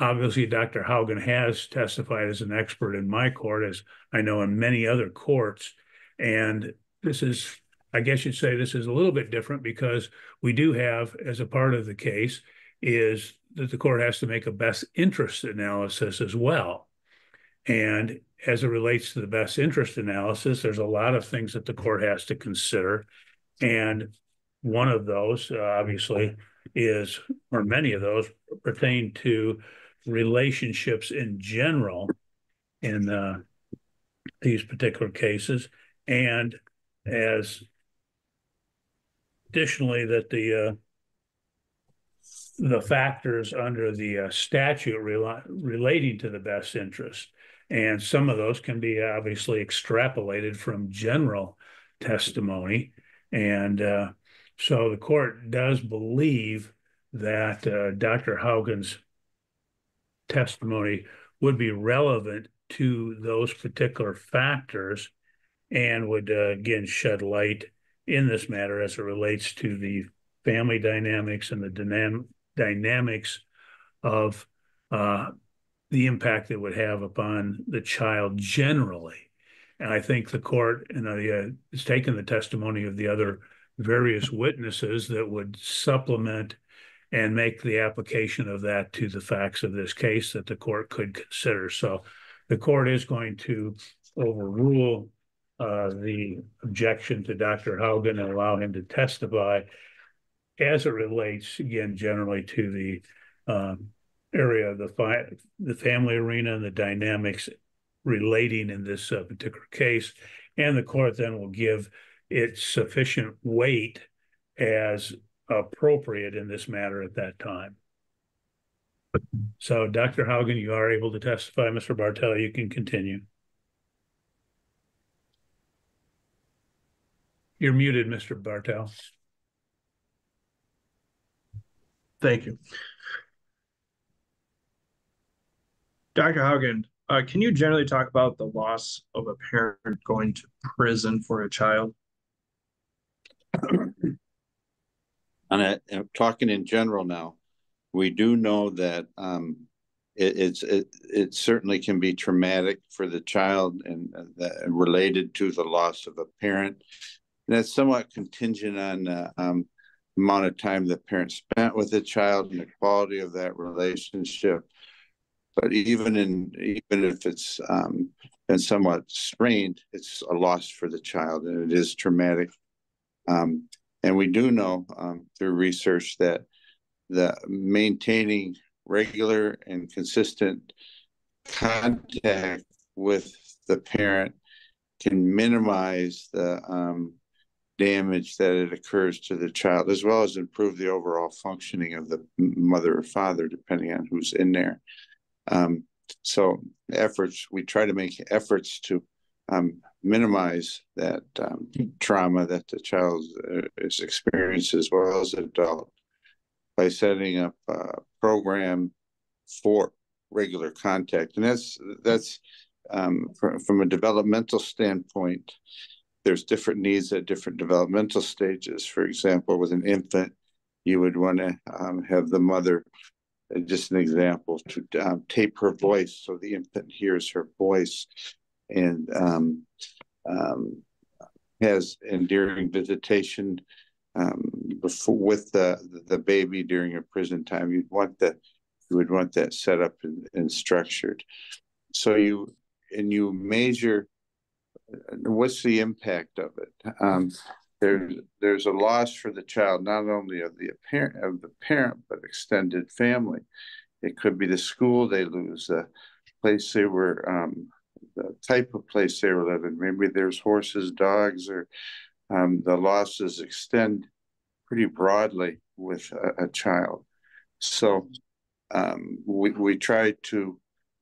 Obviously, Dr. Haugen has testified as an expert in my court, as I know in many other courts. And this is, I guess you'd say, this is a little bit different because we do have, as a part of the case, is that the court has to make a best interest analysis as well. And as it relates to the best interest analysis, there's a lot of things that the court has to consider. And one of those, uh, obviously, is, or many of those pertain to relationships in general in uh, these particular cases. And as additionally, that the uh, the factors under the uh, statute rel relating to the best interest. And some of those can be obviously extrapolated from general testimony. And uh, so the court does believe that uh, Dr. Haugen's testimony would be relevant to those particular factors and would uh, again shed light in this matter as it relates to the family dynamics and the dynam dynamics of uh, the impact it would have upon the child generally. And I think the court and uh, has taken the testimony of the other various witnesses that would supplement and make the application of that to the facts of this case that the court could consider. So the court is going to overrule uh, the objection to Dr. Haugen and allow him to testify as it relates, again, generally to the um, area of the, fi the family arena and the dynamics relating in this uh, particular case And the court then will give it sufficient weight as appropriate in this matter at that time. So, Dr. Haugen, you are able to testify. Mr. Bartel, you can continue. You're muted, Mr. Bartel. Thank you. Dr. Haugen, uh, can you generally talk about the loss of a parent going to prison for a child? And I, am talking in general now, we do know that um, it, it's it, it certainly can be traumatic for the child and uh, related to the loss of a parent. And that's somewhat contingent on uh, um, amount of time the parent spent with the child and the quality of that relationship. But even in even if it's um, been somewhat strained, it's a loss for the child and it is traumatic. Um, and we do know um, through research that the maintaining regular and consistent contact with the parent can minimize the um, damage that it occurs to the child, as well as improve the overall functioning of the mother or father, depending on who's in there. Um, so efforts, we try to make efforts to um, minimize that um, trauma that the child uh, is experiencing as well as adult by setting up a program for regular contact. And that's, that's um, from, from a developmental standpoint, there's different needs at different developmental stages. For example, with an infant, you would want to um, have the mother, uh, just an example, to um, tape her voice so the infant hears her voice and um, um, has endearing visitation um, before, with the the baby during a prison time. You'd want that you would want that set up and, and structured. So you and you measure uh, what's the impact of it. Um, there's there's a loss for the child, not only of the parent of the parent, but extended family. It could be the school they lose, the place they were um, type of place they were living. Maybe there's horses, dogs, or um, the losses extend pretty broadly with a, a child. So um, we, we try to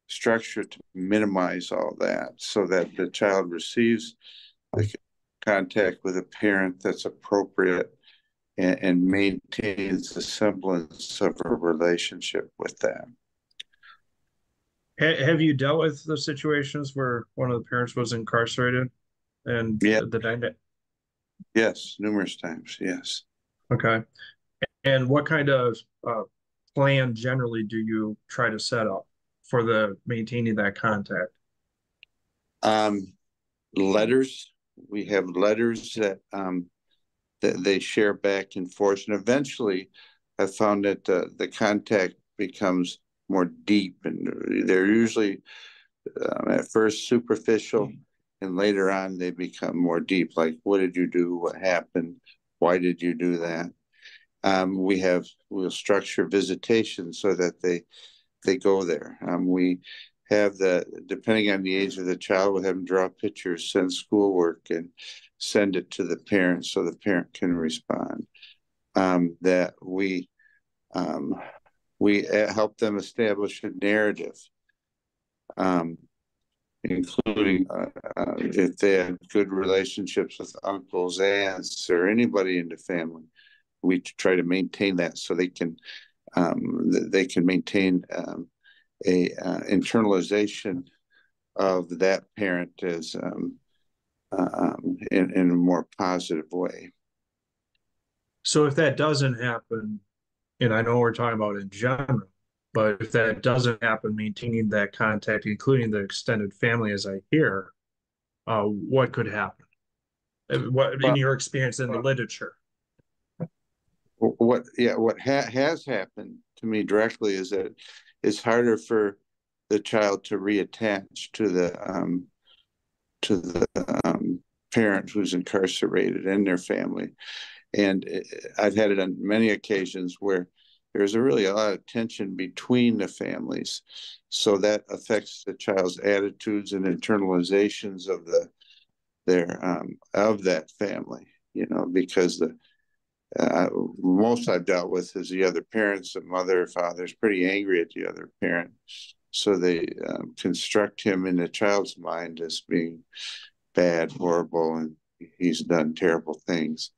structure to minimize all that so that the child receives the contact with a parent that's appropriate and, and maintains a semblance of a relationship with them. Have you dealt with the situations where one of the parents was incarcerated and yeah. the dynamic? Yes, numerous times. Yes. Okay. And what kind of uh, plan generally do you try to set up for the maintaining that contact? Um, letters. We have letters that um, that they share back and forth, and eventually, I found that uh, the contact becomes more deep, and they're usually um, at first superficial, and later on they become more deep. Like, what did you do? What happened? Why did you do that? Um, we have we'll structure visitation so that they they go there. Um, we have the depending on the age of the child, we'll have them draw pictures, send schoolwork, and send it to the parent so the parent can respond. Um, that we um, we uh, help them establish a narrative, um, including uh, uh, if they have good relationships with uncles, aunts, or anybody in the family. We try to maintain that so they can um, they can maintain um, a uh, internalization of that parent as um, uh, um, in, in a more positive way. So if that doesn't happen, and I know we're talking about in general, but if that doesn't happen, maintaining that contact, including the extended family, as I hear, uh, what could happen? Uh, what in your experience in the literature? What yeah, what ha has happened to me directly is that it's harder for the child to reattach to the um, to the um, parent who's incarcerated and their family. And I've had it on many occasions where there's a really a lot of tension between the families. So that affects the child's attitudes and internalizations of the their um, of that family, you know, because the uh, most I've dealt with is the other parents, the mother, or father is pretty angry at the other parent. So they um, construct him in the child's mind as being bad, horrible, and he's done terrible things.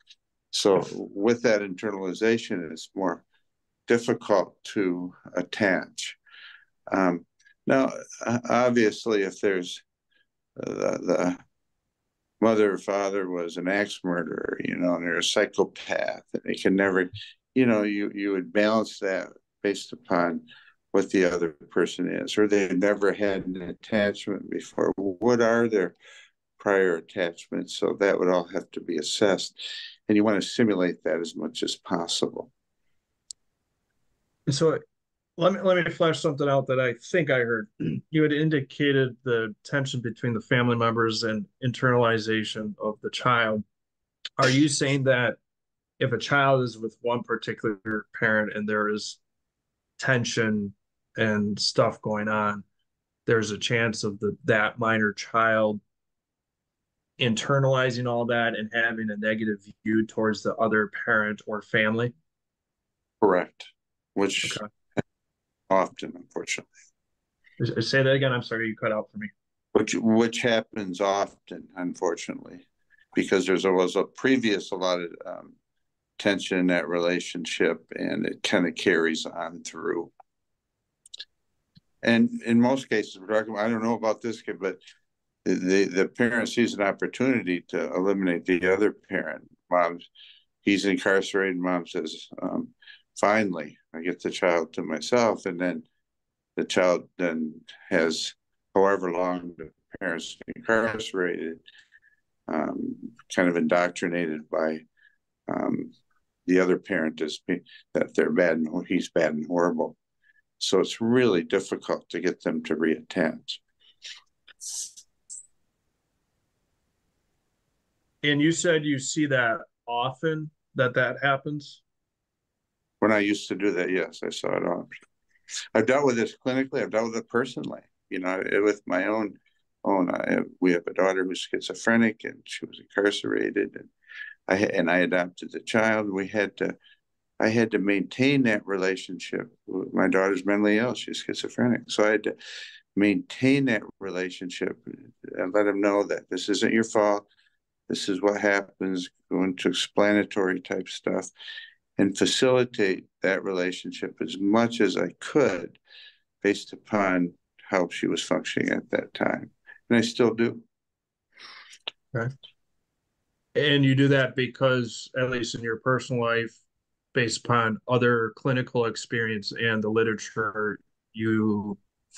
So with that internalization, it's more difficult to attach. Um, now, obviously, if there's uh, the, the mother or father was an axe murderer, you know, and they're a psychopath, and they can never, you know, you you would balance that based upon what the other person is, or they've never had an attachment before. What are their prior attachments? So that would all have to be assessed, and you want to simulate that as much as possible. So let me let me flash something out that I think I heard. You had indicated the tension between the family members and internalization of the child. Are you saying that if a child is with one particular parent and there is tension and stuff going on, there's a chance of the that minor child internalizing all that and having a negative view towards the other parent or family? Correct. Which Okay. often, unfortunately. Say that again. I'm sorry, you cut out for me. Which which happens often, unfortunately, because there's always a previous a lot of um, tension in that relationship, and it kind of carries on through. And in most cases, we're talking. I don't know about this kid, but the, the parent sees an opportunity to eliminate the other parent. Mom, he's incarcerated. Mom says, um, "Finally, I get the child to myself," and then the child then has however long the parents incarcerated, um, kind of indoctrinated by um, the other parent is that they're bad and he's bad and horrible. So it's really difficult to get them to reattach. And you said you see that often that that happens. When I used to do that, yes, I saw it often. I've dealt with this clinically. I've dealt with it personally. You know, with my own own. I have, we have a daughter who's schizophrenic, and she was incarcerated, and I and I adopted the child. We had to, I had to maintain that relationship. My daughter's mentally ill; she's schizophrenic, so I had to maintain that relationship and let them know that this isn't your fault. This is what happens. Go into explanatory type stuff and facilitate that relationship as much as I could based upon how she was functioning at that time. And I still do. Okay. And you do that because, at least in your personal life, based upon other clinical experience and the literature, you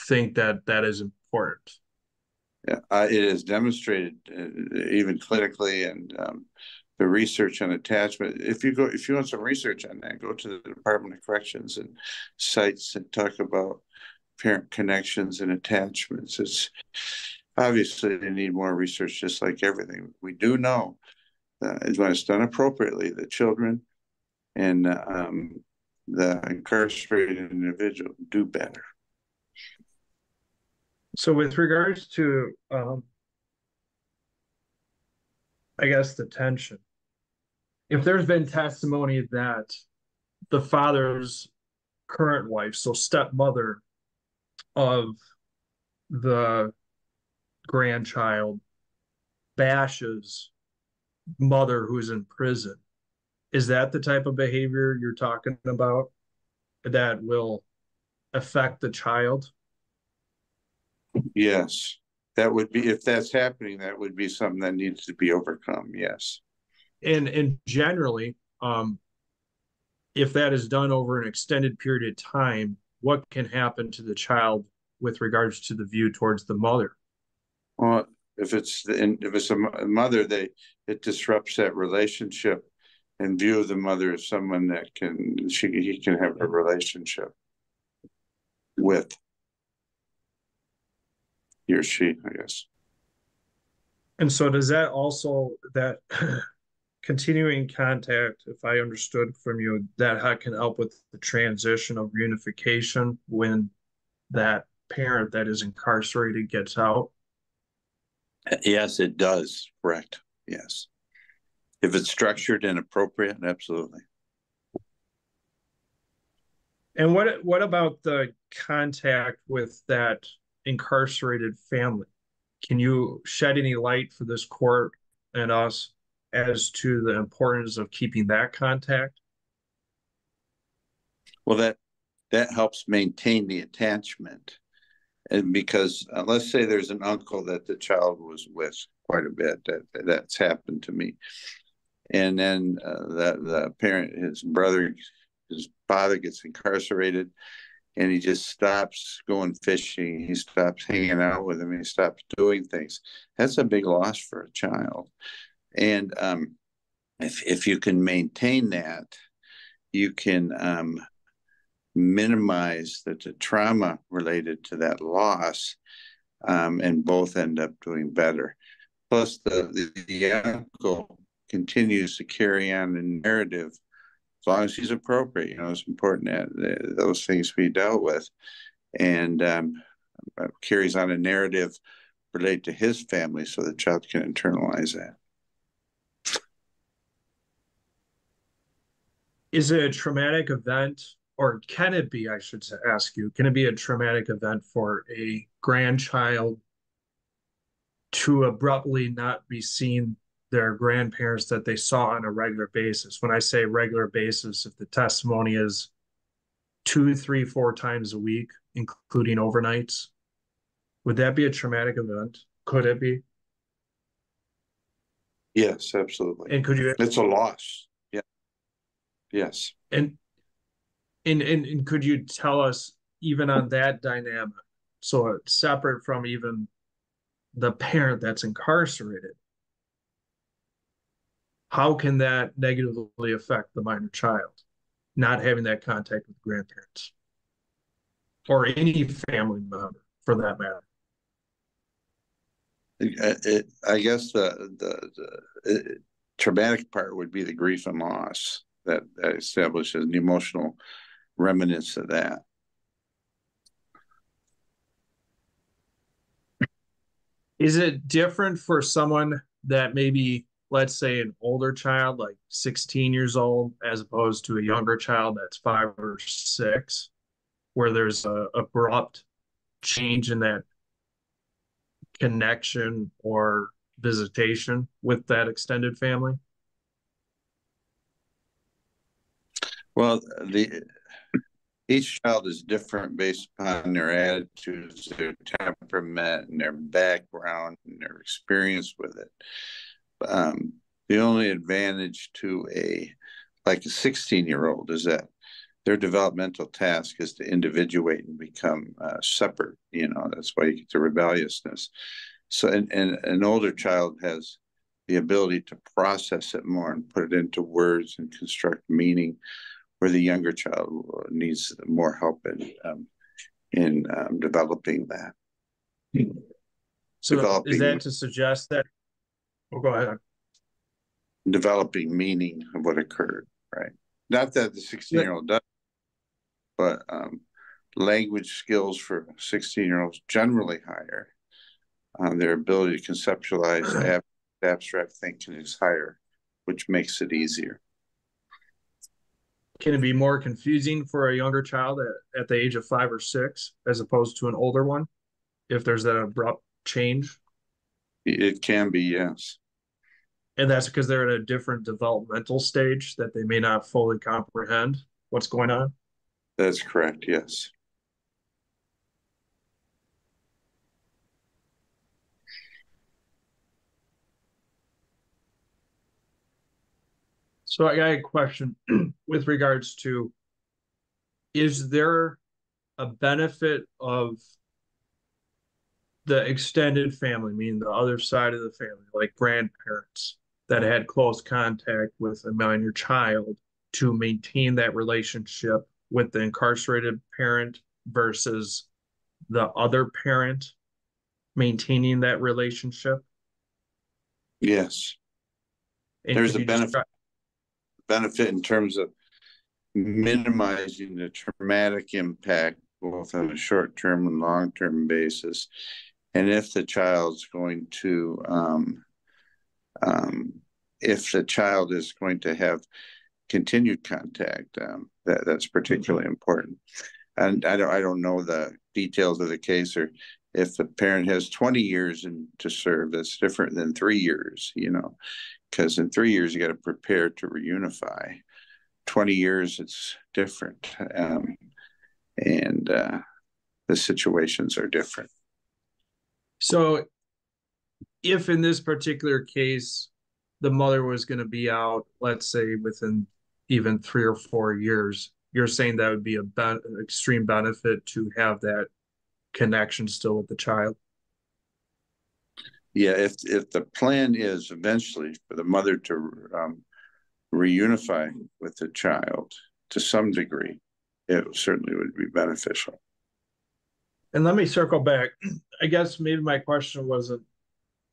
think that that is important. Uh, it is demonstrated uh, even clinically and um, the research on attachment. If you go, if you want some research on that, go to the Department of Corrections and sites and talk about parent connections and attachments. It's obviously they need more research, just like everything. We do know that when it's done appropriately, the children and um, the incarcerated individual do better. So, with regards to, um, I guess, the tension, if there's been testimony that the father's current wife, so stepmother of the grandchild, bashes mother who's in prison, is that the type of behavior you're talking about that will affect the child? Yes, that would be if that's happening. That would be something that needs to be overcome. Yes and and generally um if that is done over an extended period of time what can happen to the child with regards to the view towards the mother well if it's if it's a mother they it disrupts that relationship and view of the mother as someone that can she he can have a relationship with he or she i guess and so does that also that continuing contact, if I understood from you, that can help with the transition of reunification when that parent that is incarcerated gets out. Uh, yes, it does, correct, yes. If it's structured and appropriate, absolutely. And what what about the contact with that incarcerated family? Can you shed any light for this court and us as to the importance of keeping that contact? Well, that, that helps maintain the attachment. And because, uh, let's say there's an uncle that the child was with quite a bit, that, that's happened to me. And then, uh, the, the parent, his brother, his father gets incarcerated and he just stops going fishing. He stops hanging out with him. He stops doing things. That's a big loss for a child. And um, if if you can maintain that, you can um, minimize the, the, trauma related to that loss, um, and both end up doing better. Plus, the, the, the uncle continues to carry on the narrative as long as he's appropriate. You know, it's important that those things be dealt with, and um, uh, carries on a narrative related to his family, so the child can internalize that. Is it a traumatic event, or can it be? I should ask you. Can it be a traumatic event for a grandchild to abruptly not be seen their grandparents that they saw on a regular basis. When I say regular basis, if the testimony is two, three, four times a week, including overnights, would that be a traumatic event? Could it be? Yes, absolutely. And could you? It's a loss. Yeah. Yes. And and and, and could you tell us even on that dynamic? So separate from even the parent that's incarcerated, how can that negatively affect the minor child not having that contact with grandparents? Or any family member for that matter. It, it, i guess the the, the it, traumatic part would be the grief and loss that, that establishes an emotional remnants of that. Is it different for someone that maybe let's say an older child like 16 years old as opposed to a younger child that's five or six where there's a abrupt change in that connection or visitation with that extended family? Well the each child is different based upon their attitudes their temperament and their background and their experience with it um, the only advantage to a like a 16 year old is that their developmental task is to individuate and become uh, separate you know that's why you get the rebelliousness. So and, and an older child has the ability to process it more and put it into words and construct meaning where the younger child needs more help in um, in um, developing that. So developing, is that to suggest that well, go ahead. Developing meaning of what occurred, right? Not that the 16 year old does, but um, language skills for 16 year olds generally higher. Um, their ability to conceptualize ab abstract thinking is higher, which makes it easier. Can it be more confusing for a younger child at, at the age of five or six as opposed to an older one if there's that abrupt change? It can be, yes. And that's because they're at a different developmental stage that they may not fully comprehend what's going on. That's correct, yes. So I got a question with regards to is there a benefit of the extended family, meaning the other side of the family, like grandparents that had close contact with a minor child to maintain that relationship with the incarcerated parent versus the other parent maintaining that relationship? Yes. And There's a benefit benefit in terms of minimizing the traumatic impact both on a short term and long term basis And if the child's going to, um, um, if the child is going to have continued contact, um, that, that's particularly important. And I don't, I don't know the details of the case or if the parent has twenty years in, to serve, that's different than three years, you know? Because in three years, you gotta prepare to reunify. Twenty years, it's different. Um, and, uh, the situations are different. So if in this particular case, the mother was gonna be out, let's say within even three or four years, you're saying that would be a ben- an extreme benefit to have that connection still with the child? Yeah, if, if the plan is eventually for the mother to, um, reunify with the child to some degree, it certainly would be beneficial. And let me circle back. I guess maybe my question wasn't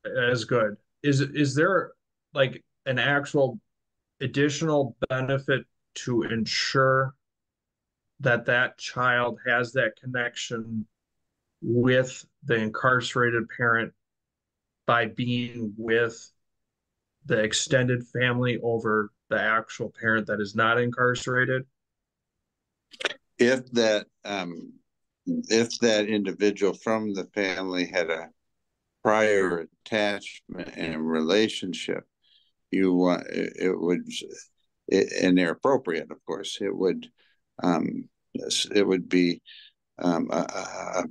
as good. Is is there like an actual additional benefit to ensure that that child has that connection with the incarcerated parent by being with the extended family over the actual parent that is not incarcerated? If that, um, if that individual from the family had a prior attachment and relationship, you, uh, it, would, it, and they're appropriate, of course, it would, um, it would be, um, uh, uh,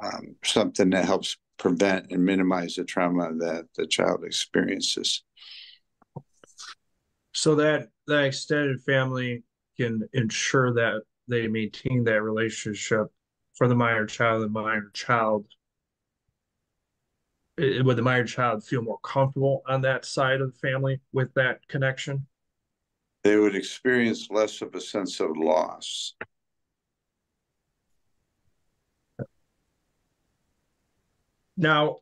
um, something that helps prevent and minimize the trauma that the child experiences. So that that extended family can ensure that they maintain that relationship for the minor child. The minor child would the minor child feel more comfortable on that side of the family with that connection? They would experience less of a sense of loss. Now,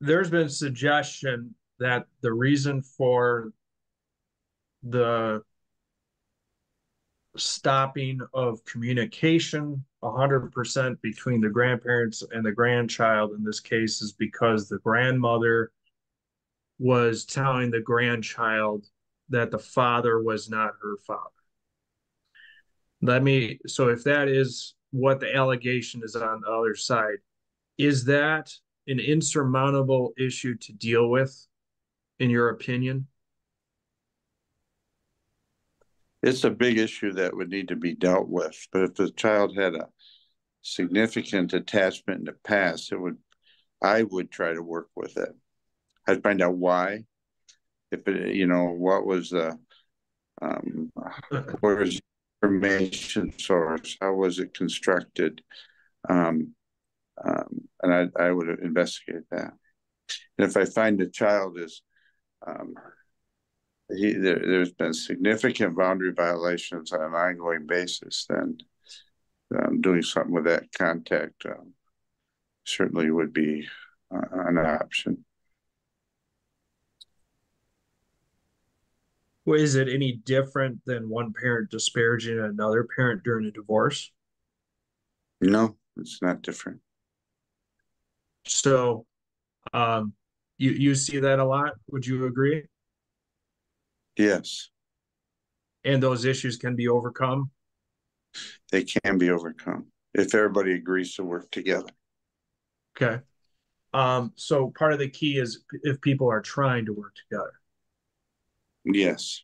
there's been suggestion that the reason for the stopping of communication hundred percent between the grandparents and the grandchild in this case is because the grandmother was telling the grandchild that the father was not her father. Let me, so if that is what the allegation is on the other side, is that an insurmountable issue to deal with, in your opinion? It's a big issue that would need to be dealt with, but if the child had a significant attachment in the past, it would, I would try to work with it. I'd find out why. If it, you know, what was the, um, where is information source? How was it constructed? Um, um, and I, I would investigate that. And if I find the child is, um, he, there, there's been significant boundary violations on an ongoing basis, then um, doing something with that contact um, certainly would be uh, an option. Well, is it any different than one parent disparaging another parent during a divorce? No, it's not different. So, um, you you see that a lot. Would you agree? Yes, And those issues can be overcome. they can be overcome if everybody agrees to work together. Okay. Um, so part of the key is if people are trying to work together. Yes,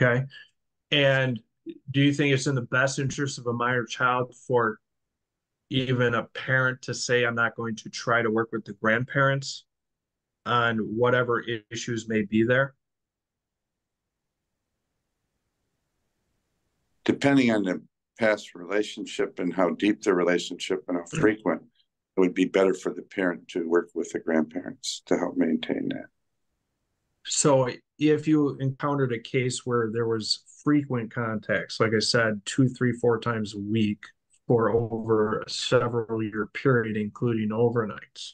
Okay. And do you think it's in the best interest of a minor child for even a parent to say, I'm not going to try to work with the grandparents on whatever issues may be there? Depending on the past relationship and how deep the relationship and how mm. frequent, it would be better for the parent to work with the grandparents to help maintain that. So if you encountered a case where there was frequent contacts, like I said, two, three, four times a week for over a several year period, including overnights.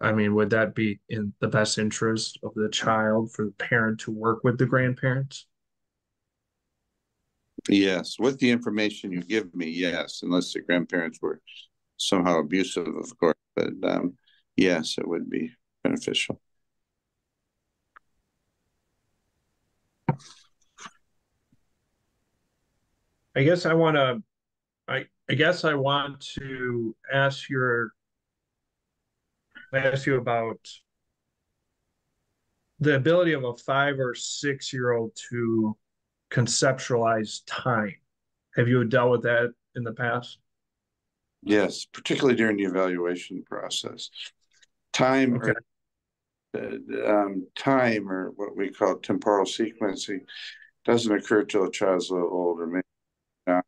I mean, would that be in the best interest of the child for the parent to work with the grandparents? Yes, with the information you give me, yes, unless the grandparents were somehow abusive, of course, but um, yes, it would be beneficial. I guess I want to, I, I guess I want to ask your, ask you about the ability of a five or six year old to conceptualize time. Have you dealt with that in the past? Yes, particularly during the evaluation process. Time Okay. uh, um, time or what we call temporal sequencing doesn't occur till a child's a little older, maybe not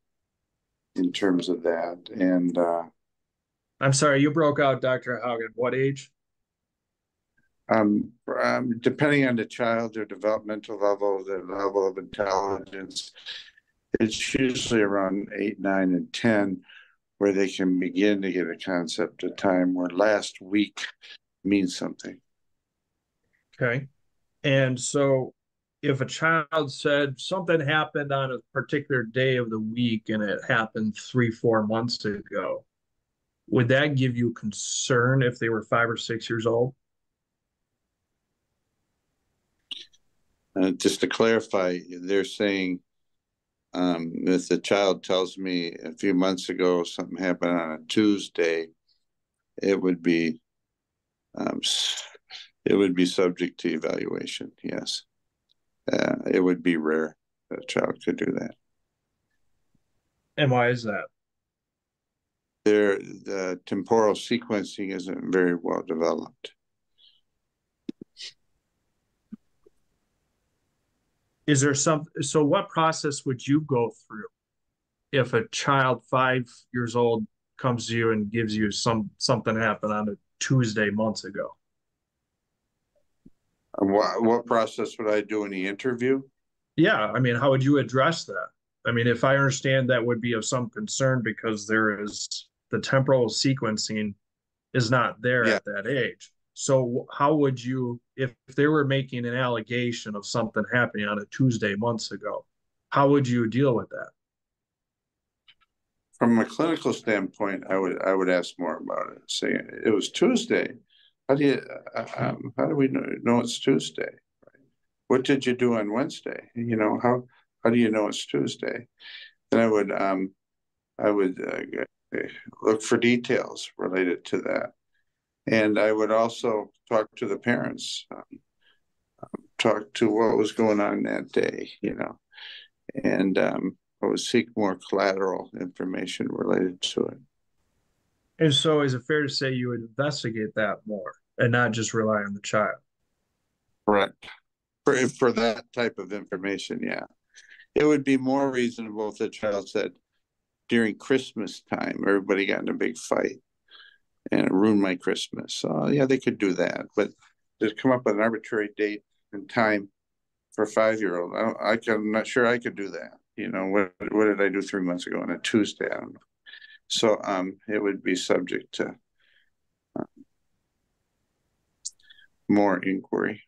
in terms of that. And uh, I'm sorry, you broke out, Dr. Haugen. What age? Um, um, depending on the child, their developmental level, their level of intelligence, it's usually around eight, nine, and 10 where they can begin to get a concept of time where last week means something. Okay. And so if a child said something happened on a particular day of the week and it happened three, four months ago, would that give you concern if they were five or six years old? Uh, just to clarify, they're saying um, if the child tells me a few months ago something happened on a Tuesday, it would be um, it would be subject to evaluation. Yes, uh, it would be rare that a child could do that. And why is that? Their the temporal sequencing isn't very well developed. Is there some, so what process would you go through if a child five years old comes to you and gives you some, something happened on a Tuesday months ago? What what process would I do in the interview? Yeah, I mean, how would you address that? I mean, if I understand that would be of some concern because there is the temporal sequencing is not there Yeah. at that age. So how would you, if, if they were making an allegation of something happening on a Tuesday months ago, how would you deal with that? From a clinical standpoint, I would I would ask more about it. Say it was Tuesday. How do you uh, um, how do we know, know it's Tuesday? What did you do on Wednesday? You know how how do you know it's Tuesday? Then I would um I would uh, look for details related to that, and I would also talk to the parents, um, um, talk to what was going on that day. You know, and um, I would seek more collateral information related to it. And so is it fair to say you would investigate that more and not just rely on the child? Correct. For, for that type of information, yeah. It would be more reasonable if the child said during Christmas time, everybody got in a big fight and it ruined my Christmas. So yeah, they could do that, but to come up with an arbitrary date and time for a five-year-old, I, I can, I'm not sure I could do that. You know, what, what did I do three months ago on a Tuesday? I don't know. So, um, it would be subject to um, more inquiry.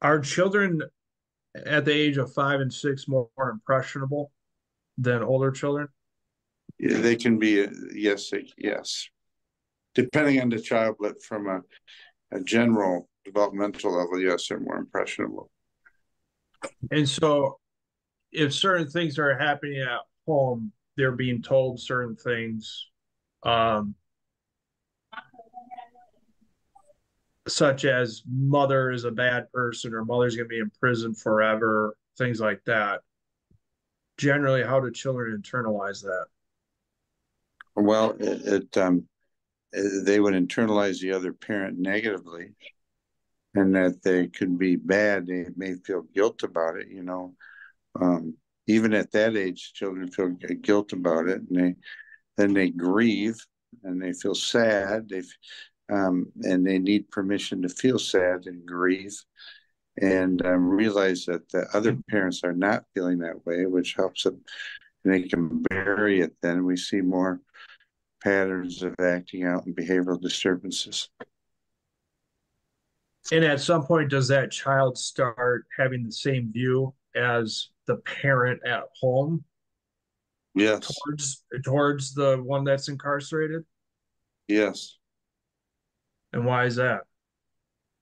Are children at the age of five and six more, more impressionable than older children? Yeah, they can be, uh, yes, they- yes. Depending on the child, but from a, a general developmental level, yes, they're more impressionable. And so if certain things are happening at home, they're being told certain things. Um, such as mother is a bad person or mother's gonna be in prison forever, things like that. Generally, how do children internalize that? Well, it, it um, they would internalize the other parent negatively. And that they could be bad, they may feel guilt about it, you know. Um, even at that age, children feel guilt about it and they, then they grieve and they feel sad, they, um, and they need permission to feel sad and grieve. And um, realize that the other parents are not feeling that way, which helps them, and they can bury it then. We see more patterns of acting out and behavioral disturbances. And at some point, does that child start having the same view as the parent at home? Yes, towards towards the one that's incarcerated? yes. And why is that?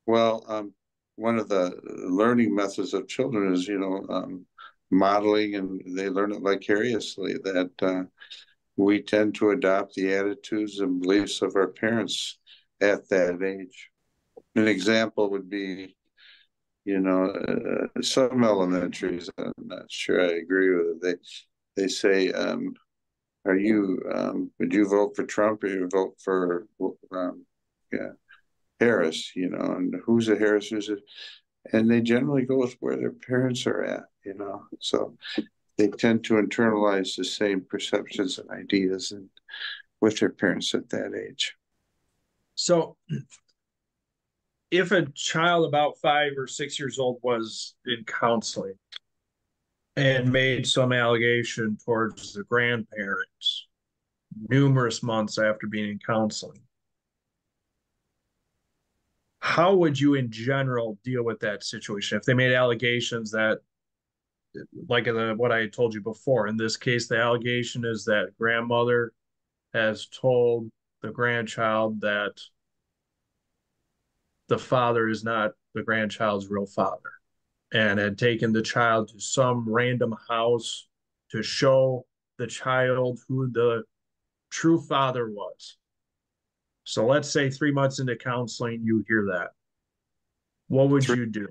Well, um, one of the learning methods of children is, you know, um, modeling and they learn it vicariously that, uh, we tend to adopt the attitudes and beliefs of our parents at that age. An example would be, you know, uh, some elementaries, I'm not sure I agree with it. They, they say, um, are you, um, would you vote for Trump or you vote for, um, yeah, Harris, you know, and who's a Harris, who's a, and they generally go with where their parents are at, you know, so they tend to internalize the same perceptions and ideas and with their parents at that age. So if a child about five or six years old was in counseling and made some allegation towards the grandparents numerous months after being in counseling, how would you in general deal with that situation if they made allegations that like the, what I told you before, in this case, the allegation is that grandmother has told the grandchild that the father is not the grandchild's real father and had taken the child to some random house to show the child who the true father was. So let's say three months into counseling, you hear that. What would Three- you do?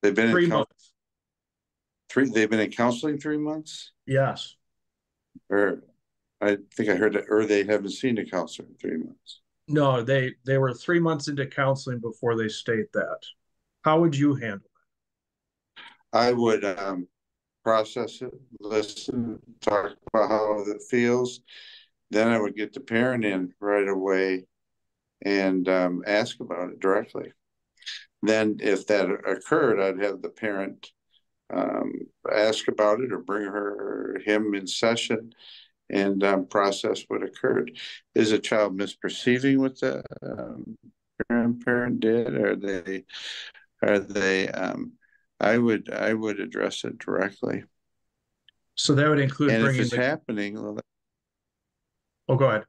They've been Three in months. Three. They've been in counseling three months, Yes. or I think I heard that, or they haven't seen a counselor in three months. No, they they were three months into counseling before they state that. How would you handle it? I would um, process it, listen, talk about how it feels. Then I would get the parent in right away and um, ask about it directly. Then, if that occurred, I'd have the parent um, ask about it or bring her him in session and um, process what occurred. Is a child misperceiving what the um, grandparent did? Are they are they um, I would I would address it directly. So that would include And if bringing it's the. happening, well, Oh, go ahead.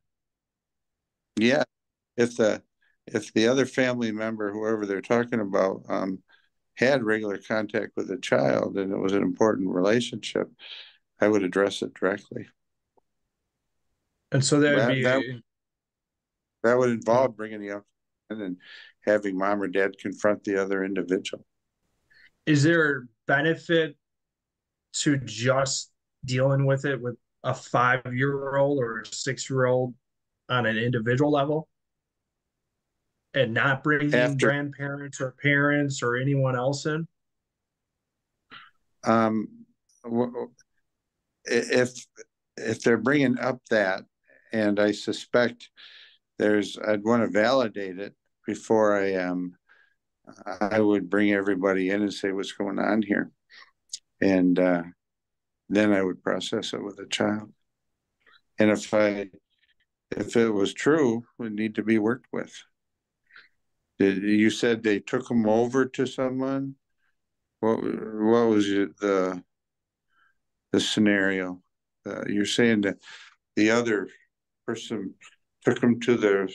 yeah, if the if the other family member, whoever they're talking about, um, had regular contact with the child and it was an important relationship, I would address it directly. And so that would That- be that- That would involve bringing the up and having mom or dad confront the other individual. is there benefit to just dealing with it with a five year old or a six year old on an individual level? And not bringing After- grandparents or parents or anyone else in? Um, if, if they're bringing up that, and I suspect there's, I'd want to validate it before I, um, I would bring everybody in and say what's going on here. And, uh, then I would process it with a child. And if I, if it was true, it would need to be worked with. You said they took them over to someone? What, what was it, the, the scenario? Uh, you're saying that the other person took them to their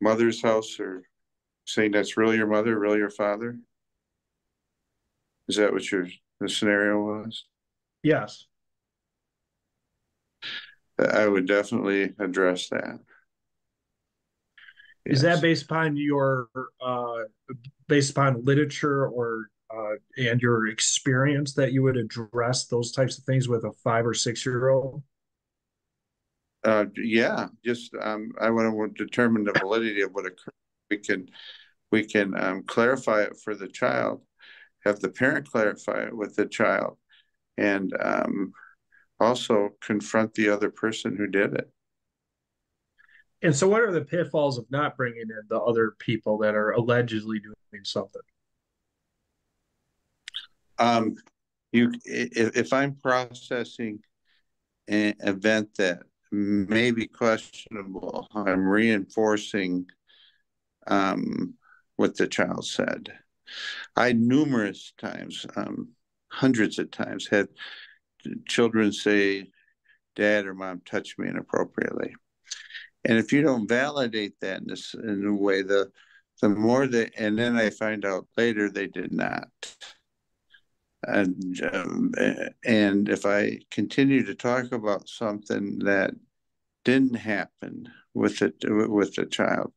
mother's house or saying that's really your mother, really your father? Is that what your, the scenario was? Yes. I would definitely address that. Is Yes. that based upon your uh based upon literature or uh and your experience that you would address those types of things with a five or six year old? Uh, yeah, just, um, I want to determine the validity of what occurred. We can, we can, um, clarify it for the child, have the parent clarify it with the child. And, um, also confront the other person who did it. And so what are the pitfalls of not bringing in the other people that are allegedly doing something? Um, you, if, if I'm processing an event that may be questionable, I'm reinforcing um, what the child said. I numerous times, um, hundreds of times, had children say, dad or mom touched me inappropriately. And if you don't validate that in this in a way, the the more that, and then I find out later they did not. And um, and if I continue to talk about something that didn't happen with it with the child,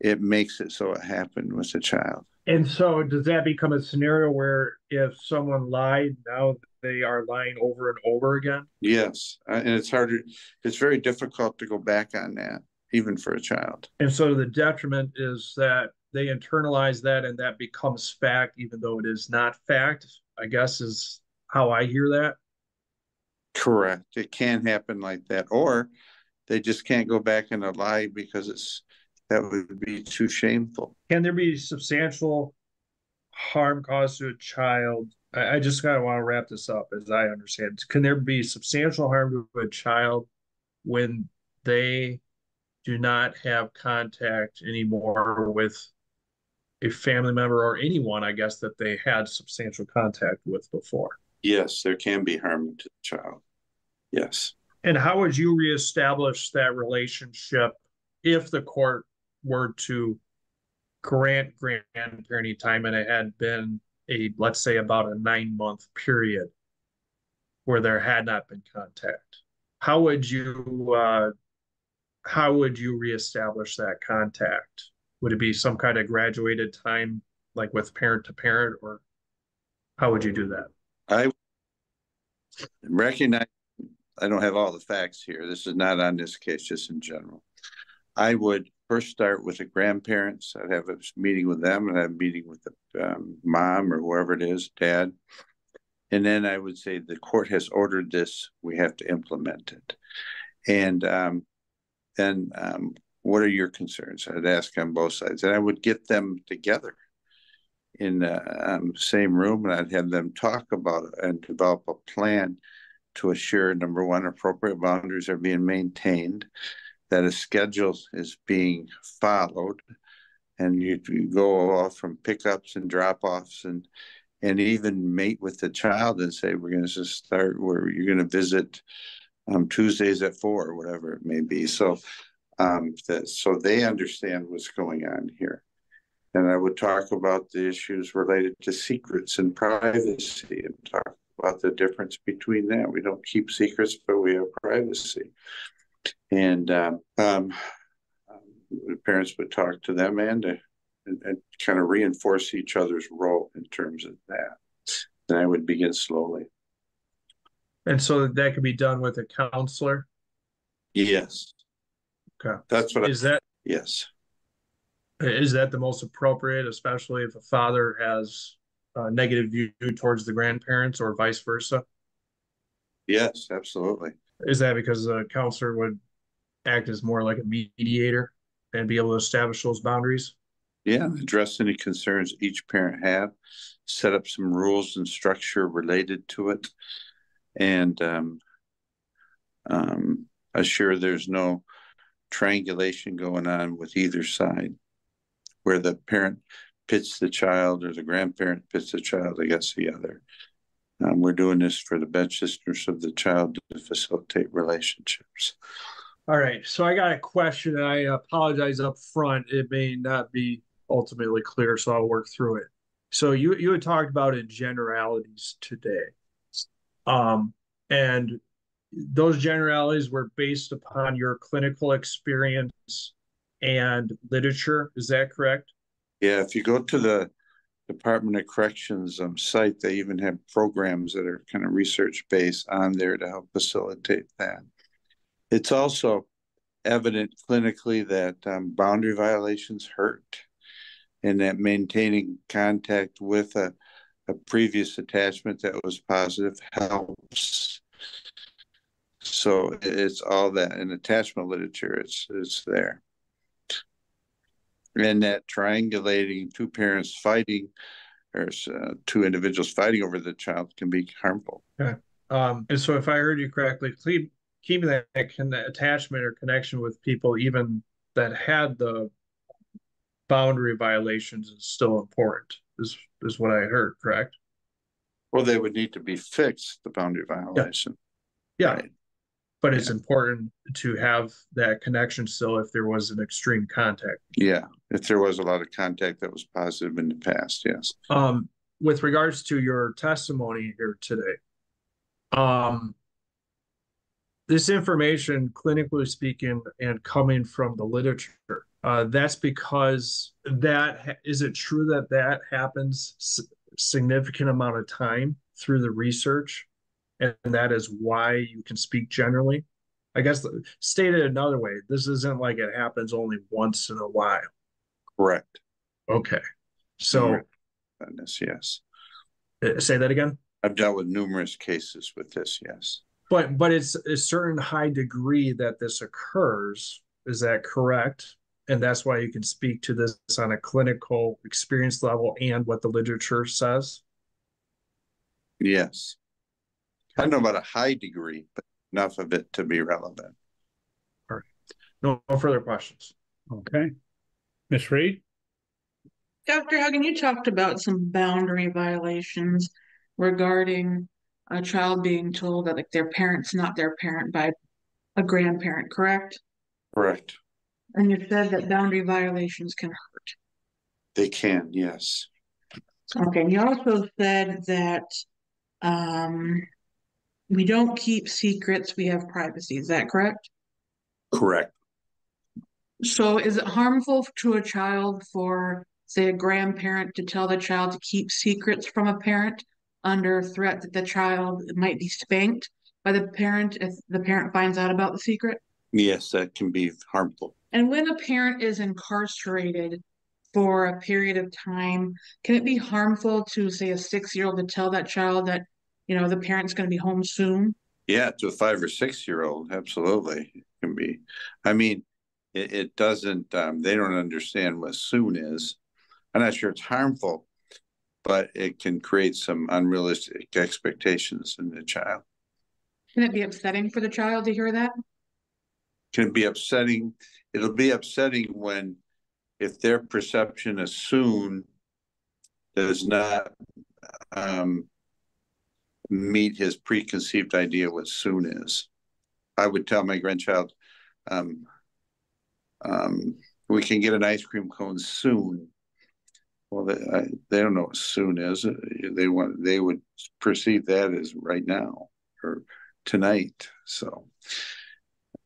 it makes it so it happened with the child. And so does that become a scenario where if someone lied, now they are lying over and over again? Yes, uh, and it's harder. It's very difficult to go back on that, even for a child. And so the detriment is that they internalize that and that becomes fact, even though it is not fact, I guess is how I hear that. Correct. It can happen like that, or they just can't go back and lie because it's that would be too shameful. Can there be substantial harm caused to a child? I, I just kind of want to wrap this up as I understand. Can there be substantial harm to a child when they do not have contact anymore with a family member or anyone, I guess, that they had substantial contact with before. Yes, there can be harm to the child. Yes. And how would you reestablish that relationship if the court were to grant grandparenting time and it had been a, let's say, about a nine month period where there had not been contact? How would you, uh, how would you reestablish that contact? Would it be some kind of graduated time, like with parent to parent, or how would you do that? I recognize I don't have all the facts here. This is not on this case, just in general. I would first start with the grandparents. I'd have a meeting with them and I'd have a meeting with the um, mom or whoever it is, dad. And then I would say the court has ordered this, we have to implement it. And um, then um, what are your concerns? I'd ask on both sides, and I would get them together in the um, same room, and I'd have them talk about it and develop a plan to assure number one, appropriate boundaries are being maintained, that a schedule is being followed, and you, you go off from pickups and drop-offs and and even meet with the child and say we're going to start where you're going to visit um, Tuesdays at four or whatever it may be. So um, that so they understand what's going on here. And I would talk about the issues related to secrets and privacy and talk about the difference between that. We don't keep secrets, but we have privacy. And um, um, parents would talk to them and, uh, and, and kind of reinforce each other's role in terms of that. And I would begin slowly. And so that could be done with a counselor? Yes. Okay. That's what Is I, that yes. is that the most appropriate, especially if a father has a negative view towards the grandparents or vice versa? Yes, absolutely. Is that because a counselor would act as more like a mediator and be able to establish those boundaries? Yeah, address any concerns each parent have, set up some rules and structure related to it, and um, um, assure there's no triangulation going on with either side, where the parent pits the child or the grandparent pits the child against the other. Um, we're doing this for the best interest of the child to facilitate relationships. All right, so I got a question, and I apologize up front. It may not be ultimately clear, so I'll work through it. So you you had talked about in generalities today, um, and those generalities were based upon your clinical experience and literature. Is that correct? Yeah, if you go to the Department of Corrections um, site, they even have programs that are kind of research based on there to help facilitate that. It's also evident clinically that um, boundary violations hurt and that maintaining contact with a, a previous attachment that was positive helps. So it's all that in attachment literature, it's it's there. And that triangulating two parents fighting or uh, two individuals fighting over the child can be harmful. Okay. Um, and so if I heard you correctly, keep, keeping that, attachment or connection with people, even that had the boundary violations is still important is is what I heard, correct? Well, they would need to be fixed, the boundary violation. Yeah. Right. But it's important to have that connection still if there was an extreme contact. Yeah, if there was a lot of contact that was positive in the past, yes. Um, with regards to your testimony here today, um, this information, clinically speaking, and coming from the literature, uh, that's because that is it true that that happens significant amount of time through the research, and that is why you can speak generally. I guess stated another way, this isn't like it happens only once in a while. Correct. Okay, so this, yes. uh, say that again. I've dealt with numerous cases with this, yes. But but it's a certain high degree that this occurs. Is that correct? And that's why you can speak to this on a clinical experience level and what the literature says. Yes. I don't know about a high degree, but enough of it to be relevant. No, no further questions. Okay. Ms. Reed? Dr. Hagen, you talked about some boundary violations regarding a child being told that like their parent's not their parent by a grandparent, correct? Correct. And you said that boundary violations can hurt. They can, yes. Okay, and you also said that um we don't keep secrets, we have privacy, is that correct? Correct. So is it harmful to a child for, say, a grandparent to tell the child to keep secrets from a parent under threat that the child might be spanked by the parent if the parent finds out about the secret? Yes, that can be harmful. And when a parent is incarcerated for a period of time, can it be harmful to, say, a six-year-old to tell that child that, you know, the parent's going to be home soon? Yeah, to a five or six year old, absolutely. It can be. I mean, it, it doesn't, um, they don't understand what soon is. I'm not sure it's harmful, but it can create some unrealistic expectations in the child. Can it be upsetting for the child to hear that? Can be upsetting. It'll be upsetting when, if their perception of soon does not, um, meet his preconceived idea what soon is. I would tell my grandchild, um, um, we can get an ice cream cone soon. Well, they, I, they don't know what soon is. They want, they would perceive that as right now or tonight. So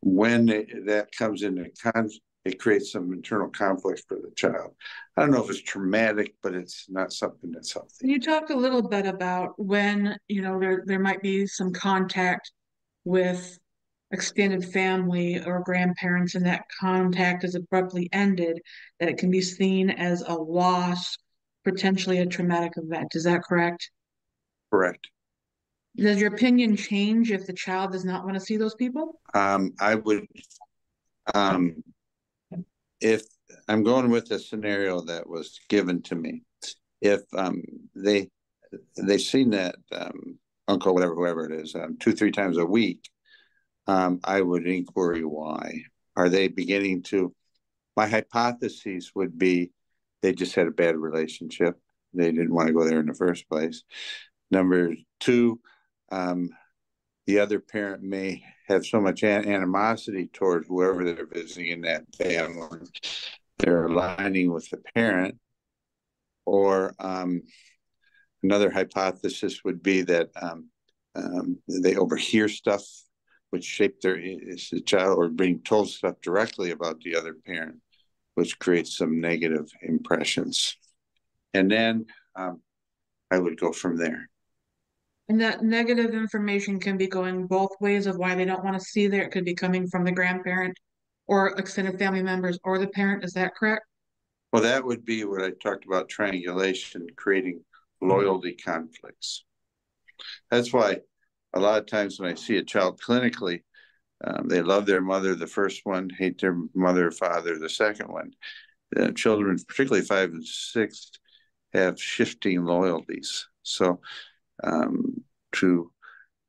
when that comes into con, it creates some internal conflict for the child. I don't know if it's traumatic, but it's not something that's healthy. You talked a little bit about when, you know, there, there might be some contact with extended family or grandparents and that contact is abruptly ended, that it can be seen as a loss, potentially a traumatic event. Is that correct? Correct. Does your opinion change if the child does not want to see those people? Um, I would, um, if I'm going with the scenario that was given to me, if um, they they've seen that um, uncle, whatever, whoever it is, um, two three times a week, um, I would inquiry why. Are they beginning to? My hypotheses would be they just had a bad relationship. They didn't want to go there in the first place. Number two, um, the other parent may have so much an- animosity toward whoever they're visiting in that family, they're aligning with the parent. Or um, another hypothesis would be that um, um, they overhear stuff which shape their the child or being told stuff directly about the other parent, which creates some negative impressions. And then um, I would go from there. And that negative information can be going both ways of why they don't want to see there. It could be coming from the grandparent or extended family members or the parent. Is that correct? Well, that would be what I talked about triangulation, creating loyalty conflicts. That's why a lot of times when I see a child clinically, um, they love their mother, the first one, hate their mother or father, the second one. The children, particularly five and six, have shifting loyalties. So, um, to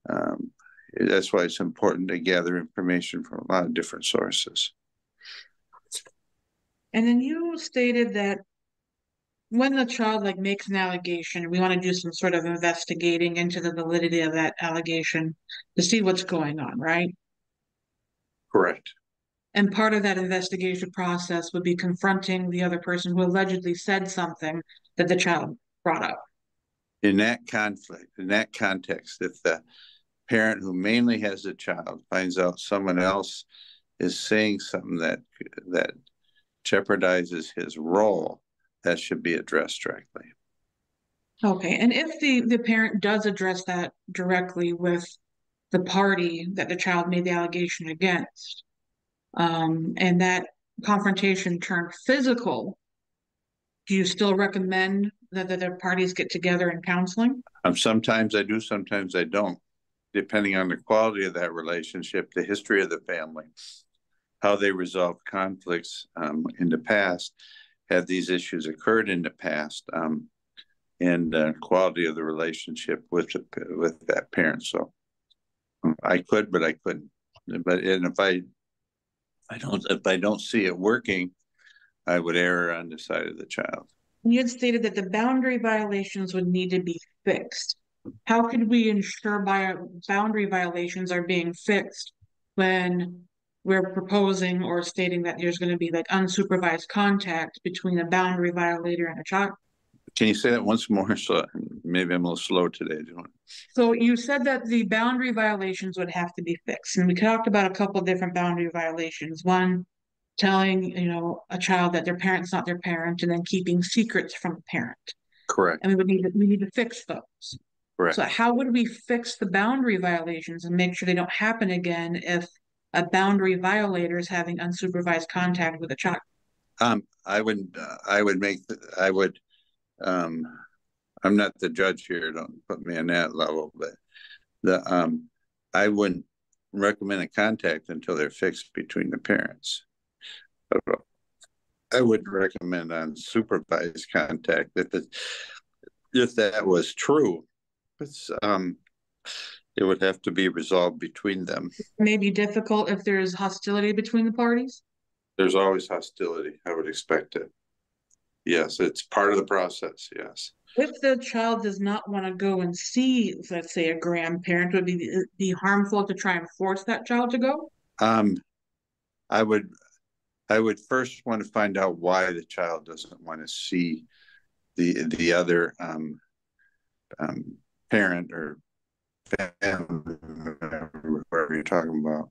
um, that's why it's important to gather information from a lot of different sources. And then you stated that when the child like makes an allegation, we want to do some sort of investigating into the validity of that allegation to see what's going on, right? Correct. And part of that investigation process would be confronting the other person who allegedly said something that the child brought up. In that conflict, in that context, if the parent who mainly has a child finds out someone else is saying something that that jeopardizes his role, that should be addressed directly. Okay, and if the, the parent does address that directly with the party that the child made the allegation against, um, and that confrontation turned physical, do you still recommend that, that the parties get together in counseling? Um, sometimes I do, sometimes I don't, depending on the quality of that relationship, the history of the family, how they resolve conflicts um, in the past, have these issues occurred in the past, um, and uh, quality of the relationship with the, with that parent. So I could, but I couldn't. But and if I, I don't, if I don't see it working, I would err on the side of the child. You had stated that the boundary violations would need to be fixed. How could we ensure by boundary violations are being fixed when we're proposing or stating that there's going to be like unsupervised contact between a boundary violator and a child? Can you say that once more? So maybe I'm a little slow today. Doing So you said that the boundary violations would have to be fixed, and we talked about a couple of different boundary violations. One, telling you know a child that their parent's not their parent, and then keeping secrets from the parent. correct. And we would need to, we need to fix those. Correct. So how would we fix the boundary violations and make sure they don't happen again if a boundary violator is having unsupervised contact with a child? Um, I would, uh, I would make, the- I would, um, I'm not the judge here, don't put me on that level, but the, um, I wouldn't recommend a contact until they're fixed between the parents. I would recommend unsupervised contact if that was true. It's, um, it would have to be resolved between them. May be difficult if there's hostility between the parties. There's always hostility. I would expect it. Yes, it's part of the process. Yes. If the child does not want to go and see, let's say, a grandparent, would be be harmful to try and force that child to go. Um, I would, I would first want to find out why the child doesn't want to see the the other um, um, parent or family member, whoever you're talking about,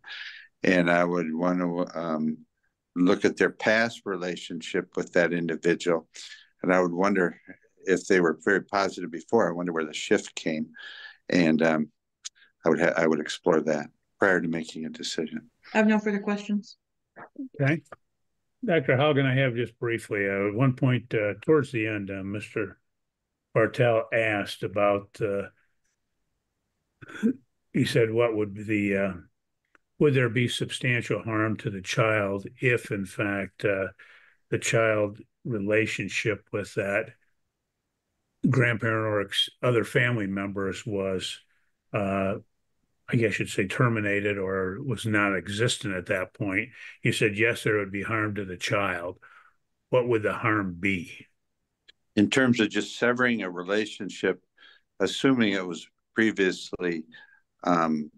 and I would want to um, look at their past relationship with that individual, and I would wonder if they were very positive before. I wonder where the shift came, and um, I would ha- I would explore that prior to making a decision. I have no further questions. Okay. Dr. Haugen, I have just briefly, uh, at one point, uh, towards the end, uh, Mr. Bartel asked about, uh, he said, what would be the, uh, would there be substantial harm to the child if in fact, uh, the child relationship with that grandparent or other family members was, uh, I guess you'd say terminated or was not existent at that point. You said, yes, there would be harm to the child. What would the harm be? in terms of just severing a relationship, assuming it was previously um,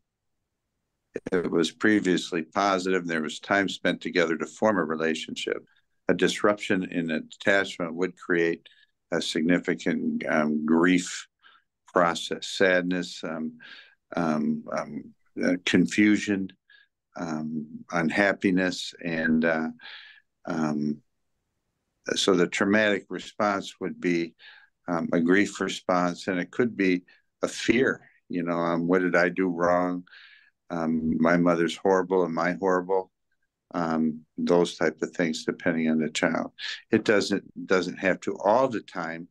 it was previously positive, and there was time spent together to form a relationship. A disruption in attachment would create a significant um, grief process, sadness, um, um, um uh, confusion, um, unhappiness, and uh, um, so the traumatic response would be um, a grief response, and it could be a fear. You know, what did I do wrong? My mother's horrible. Am I horrible? Um, those type of things, depending on the child. It doesn't doesn't have to all the time,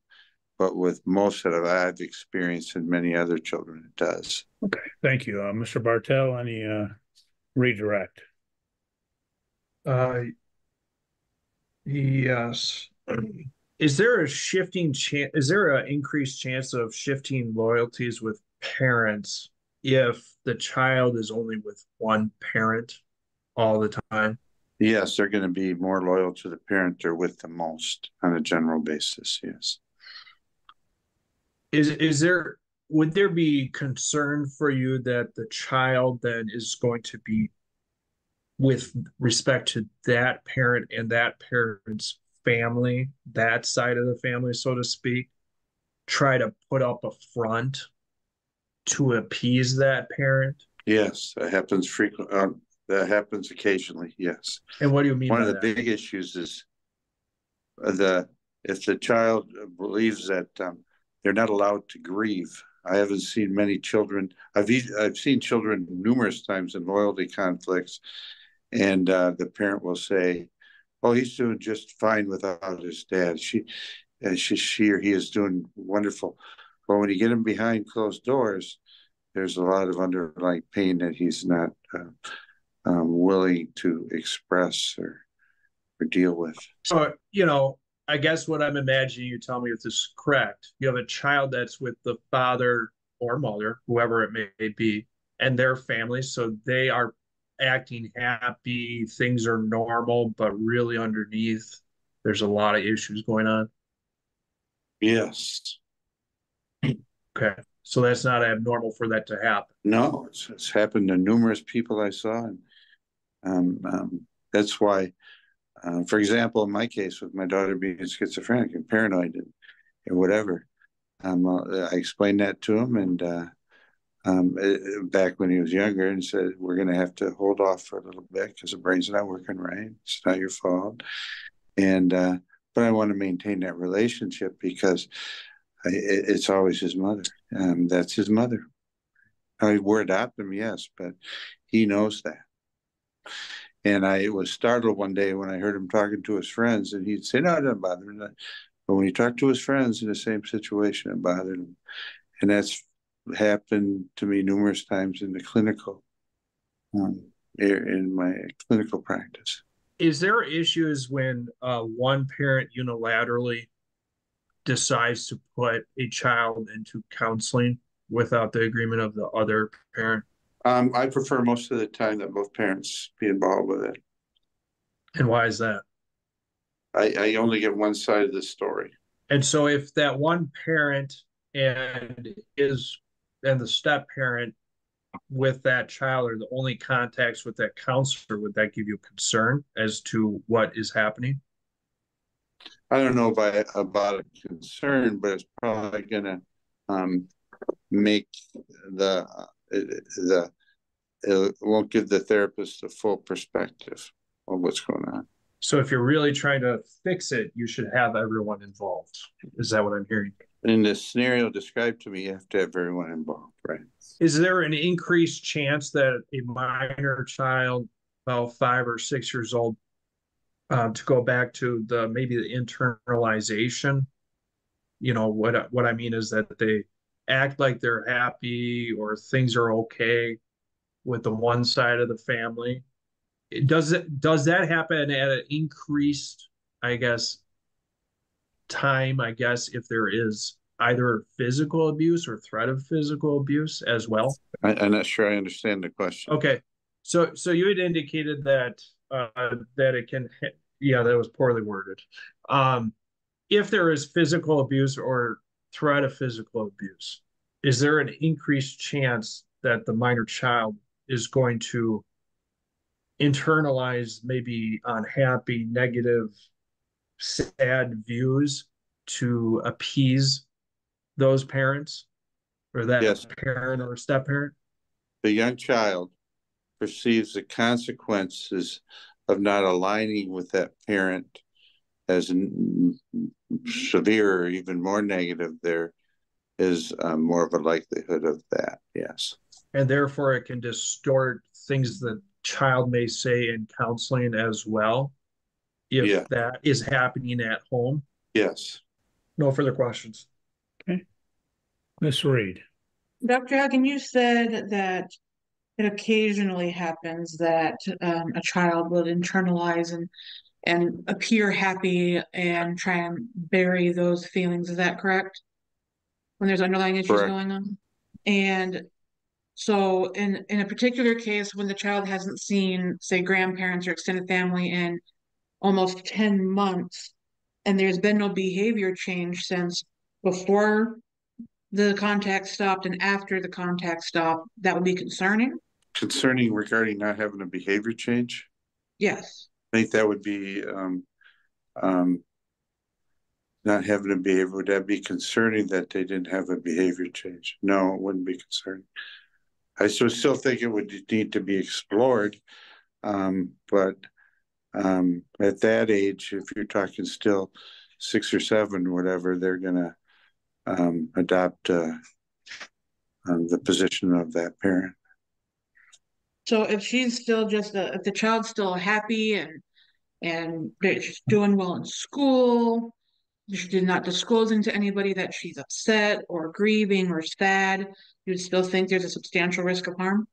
but with most that I've experienced and many other children, it does. Okay, thank you. Uh, Mr. Bartel, any uh, redirect? Uh, yes. Is there a shifting chance? Is there an increased chance of shifting loyalties with parents if the child is only with one parent all the time? Yes, they're going to be more loyal to the parent they're with the most on a general basis. Yes. Is is there would there be concern for you that the child then is going to be with respect to that parent and that parent's family, that side of the family, so to speak, try to put up a front to appease that parent? Yes, that happens frequently. um, that happens occasionally, yes. And what do you mean One of the that? big issues is the, if the child believes that, um, they're not allowed to grieve. I haven't seen many children, I've, I've seen children numerous times in loyalty conflicts. And, uh, the parent will say, oh, he's doing just fine without his dad. She, uh, she, she or he is doing wonderful. But when you get him behind closed doors, there's a lot of underlying pain that he's not, uh, um, willing to express or, or deal with. So, you know, I guess what I'm imagining, you tell me if this is correct. You have a child that's with the father or mother, whoever it may be, and their family. So they are acting happy, things are normal, but really underneath, there's a lot of issues going on. Yes. Okay. So that's not abnormal for that to happen. No, it's, it's happened to numerous people I saw, and um, um, that's why, uh, for example, in my case with my daughter being schizophrenic and paranoid and, and whatever, um, uh, I explained that to him, and uh, um, uh, back when he was younger, and said we're going to have to hold off for a little bit because the brain's not working right. It's not your fault, and uh, but I want to maintain that relationship because I, it, it's always his mother. Um, that's his mother. I we're adopting him, yes, but he knows that. And I was startled one day when I heard him talking to his friends, and he'd say, "No, it doesn't bother me." But when he talked to his friends in the same situation, it bothered him, and that's happened to me numerous times in the clinical, um, in my clinical practice. Is there issues when uh, one parent unilaterally decides to put a child into counseling without the agreement of the other parent? Um, I prefer most of the time that both parents be involved with it. And why is that? I, I only get one side of the story. And so if that one parent and is and the step parent with that child are the only contacts with that counselor, would that give you concern as to what is happening? I don't know about about a concern, but it's probably gonna um make the the it won't give the therapist a full perspective of what's going on. So if you're really trying to fix it, you should have everyone involved. Is that what I'm hearing? In the scenario described to me, you have to have everyone involved, right? Is there an increased chance that a minor child, about five or six years old, um, to go back to the maybe the internalization? You know what what I mean is that they act like they're happy or things are okay with the one side of the family. It- Does it does that happen at an increased, I guess, time? I guess if there is either physical abuse or threat of physical abuse as well. I, I'm not sure I understand the question. Okay, so so you had indicated that uh that it can, yeah, that was poorly worded. Um, if there is physical abuse or threat of physical abuse, is there an increased chance that the minor child is going to internalize maybe unhappy, negative, sad views to appease those parents or that Yes. parent or step parent? The young child perceives the consequences of not aligning with that parent as severe or even more negative. There is um, more of a likelihood of that. Yes. And therefore it can distort things that child may say in counseling as well if Yeah. that is happening at home Yes. no further questions Okay. Miss Reed. Dr. Haugen, you said that it occasionally happens that um, a child will internalize and and appear happy and try and bury those feelings. Is that correct? When there's underlying issues Correct. going on? And so in in a particular case, when the child hasn't seen, say, grandparents or extended family in almost 10 months, and there's been no behavior change since before the contact stopped and after the contact stopped, that would be concerning. concerning regarding not having a behavior change. Yes. I think that would be, um, um, not having a behavior, would that be concerning that they didn't have a behavior change? No, it wouldn't be concerning. I still, think it would need to be explored. Um, but, um, at that age, if you're talking still six or seven, whatever, they're gonna, um, adopt, uh, um, the position of that parent. So if she's still just, a- if the child's still happy and, and doing well in school, she's not disclosing to anybody that she's upset or grieving or sad, you would still think there's a substantial risk of harm?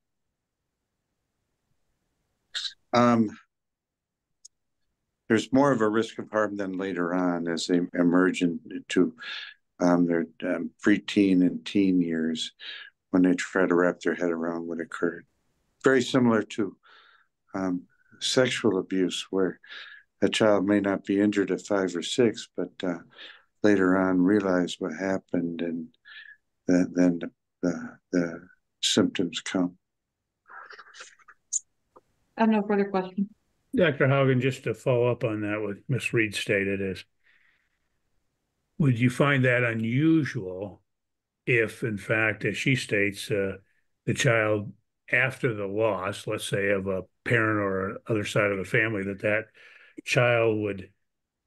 Um, there's more of a risk of harm than later on as they emerge into um, their um, preteen and teen years when they try to wrap their head around what occurred. Very similar to um, sexual abuse, where a child may not be injured at five or six, but uh, later on realize what happened, and th- then the, the, the symptoms come. I have no further questions. Dr. Haugen, just to follow up on that, what Ms. Reed stated is, would you find that unusual if, in fact, as she states, uh, the child after the loss, let's say of a parent or other side of the family, that that child would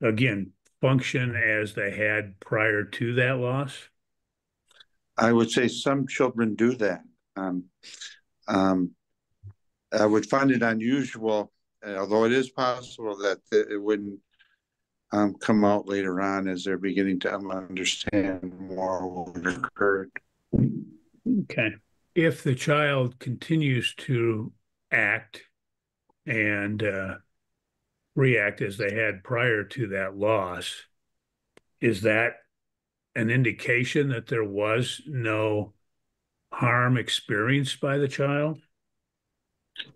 again function as they had prior to that loss? I would say some children do that. Um, um, I would find it unusual, uh, although it is possible that it wouldn't um, come out later on as they're beginning to understand more what occurred. Okay. If the child continues to act and uh, react as they had prior to that loss, is that an indication that there was no harm experienced by the child?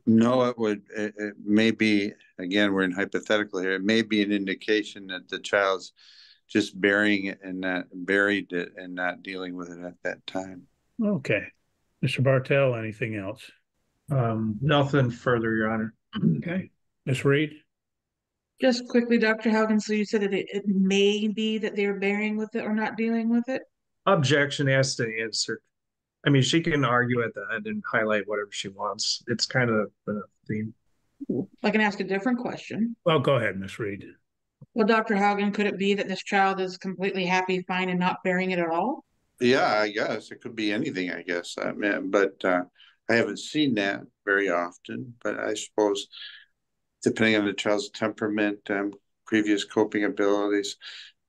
No, it would, it, it may be, again, we're in hypothetical here, it may be an indication that the child's just burying it and not buried it and not dealing with it at that time. Okay. Mr. Bartel, anything else? Um, nothing further, Your Honor. Okay. Ms. Reed? Just quickly, Dr. Haugen, so you said that it, it may be that they're bearing with it or not dealing with it? Objection has to answer. I mean, she can argue at the end and highlight whatever she wants. It's kind of the theme. I can ask a different question. Well, go ahead, Ms. Reed. Well, Dr. Haugen, could it be that this child is completely happy, fine, and not bearing it at all? Yeah, I guess it could be anything, I guess. I mean, but uh, I haven't seen that very often, but I suppose depending on the child's temperament, um, previous coping abilities,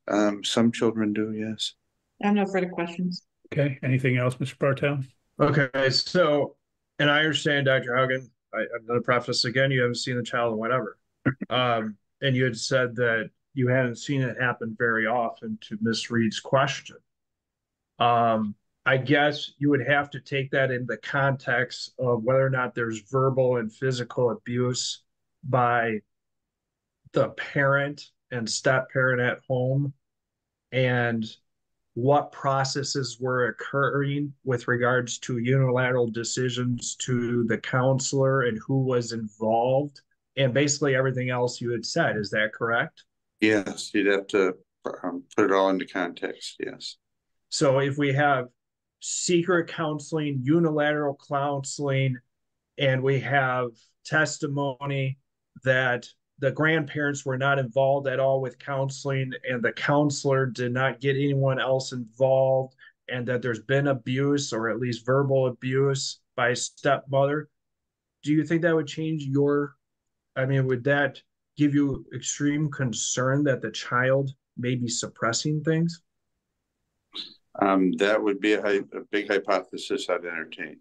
um, some children do, yes. I have no further questions. Okay. Anything else, Mr. Bartel? Okay, so, and I understand, Dr. Haugen, I, I'm gonna preface again, you haven't seen the child or whatever. Um, and you had said that you hadn't seen it happen very often to Miss Reed's question. Um, I guess you would have to take that in the context of whether or not there's verbal and physical abuse by the parent and step parent at home and what processes were occurring with regards to unilateral decisions to the counselor and who was involved and basically everything else you had said. Is that correct? Yes, you'd have to um, put it all into context. Yes. So if we have secret counseling, unilateral counseling, and we have testimony that the grandparents were not involved at all with counseling and the counselor did not get anyone else involved and that there's been abuse or at least verbal abuse by stepmother do you think that would change your i mean would that give you extreme concern that the child may be suppressing things? Um, that would be a, a big hypothesis i'd entertain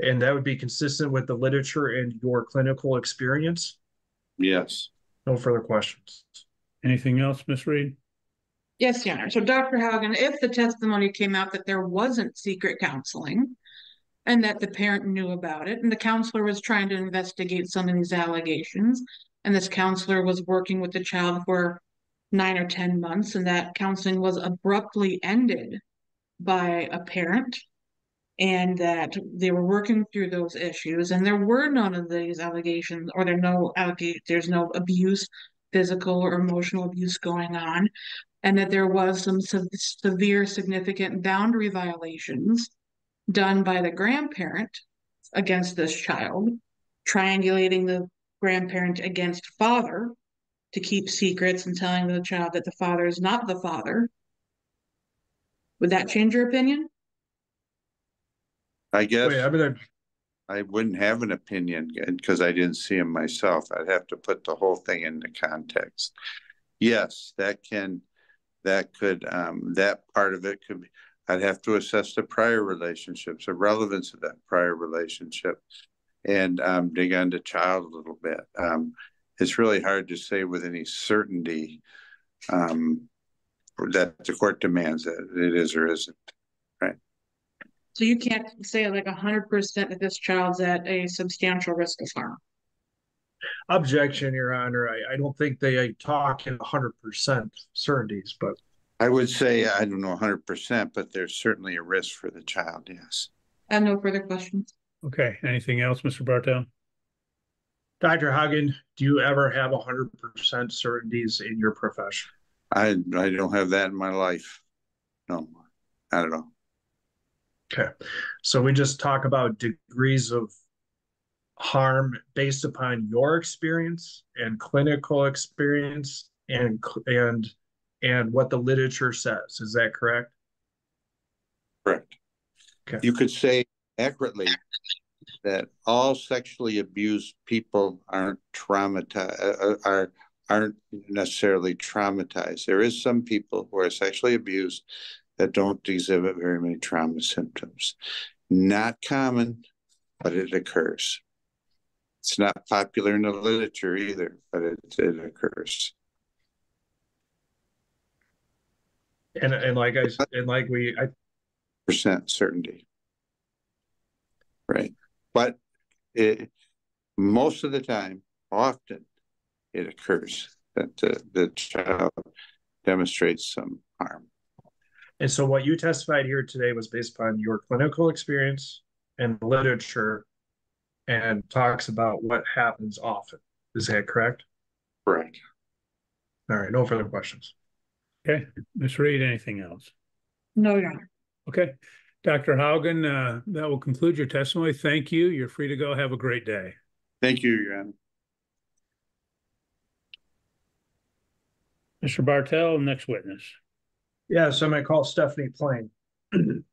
and that would be consistent with the literature and your clinical experience? Yes. No further questions. Anything else, Ms. Reed? Yes, Your Honor. So Dr. Haugen, if the testimony came out that there wasn't secret counseling and that the parent knew about it and the counselor was trying to investigate some of these allegations and this counselor was working with the child for nine or 10 months and that counseling was abruptly ended by a parent And that they were working through those issues and there were none of these allegations or there no there's no abuse, physical or emotional abuse going on. And that there was some se- severe significant boundary violations done by the grandparent against this child, triangulating the grandparent against father to keep secrets and telling the child that the father is not the father. Would that change your opinion? I guess. Wait, I'm gonna, I wouldn't have an opinion because I didn't see him myself. I'd have to put the whole thing into context. Yes, that can, that could, um, that part of it could be, I'd have to assess the prior relationships, the relevance of that prior relationship. And, um, dig into child a little bit. Um, it's really hard to say with any certainty. Um, that the court demands that it is or isn't. So you can't say like a hundred percent that this child's at a substantial risk of harm. objection, Your Honor, I, I don't think they talk in hundred percent certainties, but I would say, I don't know hundred percent, but there's certainly a risk for the child, yes. I have no further questions. Okay, anything else, Mr. Bartel? Dr. Haugen, do you ever have hundred percent certainties in your profession? I, I don't have that in my life. No, not at all. Okay, so we just talk about degrees of harm based upon your experience and clinical experience and and and what the literature says. Is that correct? Correct. Okay. You could say accurately that all sexually abused people aren't traumatized, uh, uh, are, aren't necessarily traumatized. There is some people who are sexually abused that don't exhibit very many trauma symptoms. Not common, but it occurs. It's not popular in the literature either, but it, it occurs. And and like I and like we I percent certainty. Right, but it, most of the time, often, it occurs that the, the child demonstrates some harm. And so what you testified here today was based upon your clinical experience and literature and talks about what happens often. Is that correct? Correct. All right, no further questions. Okay, Ms. Reed, anything else? No, Your Honor. Okay, Dr. Haugen, uh, that will conclude your testimony. Thank you. You're free to go. Have a great day. Thank you, Your Honor. Mr. Bartel, next witness. Yeah, so I'm gonna call Stephanie Plane.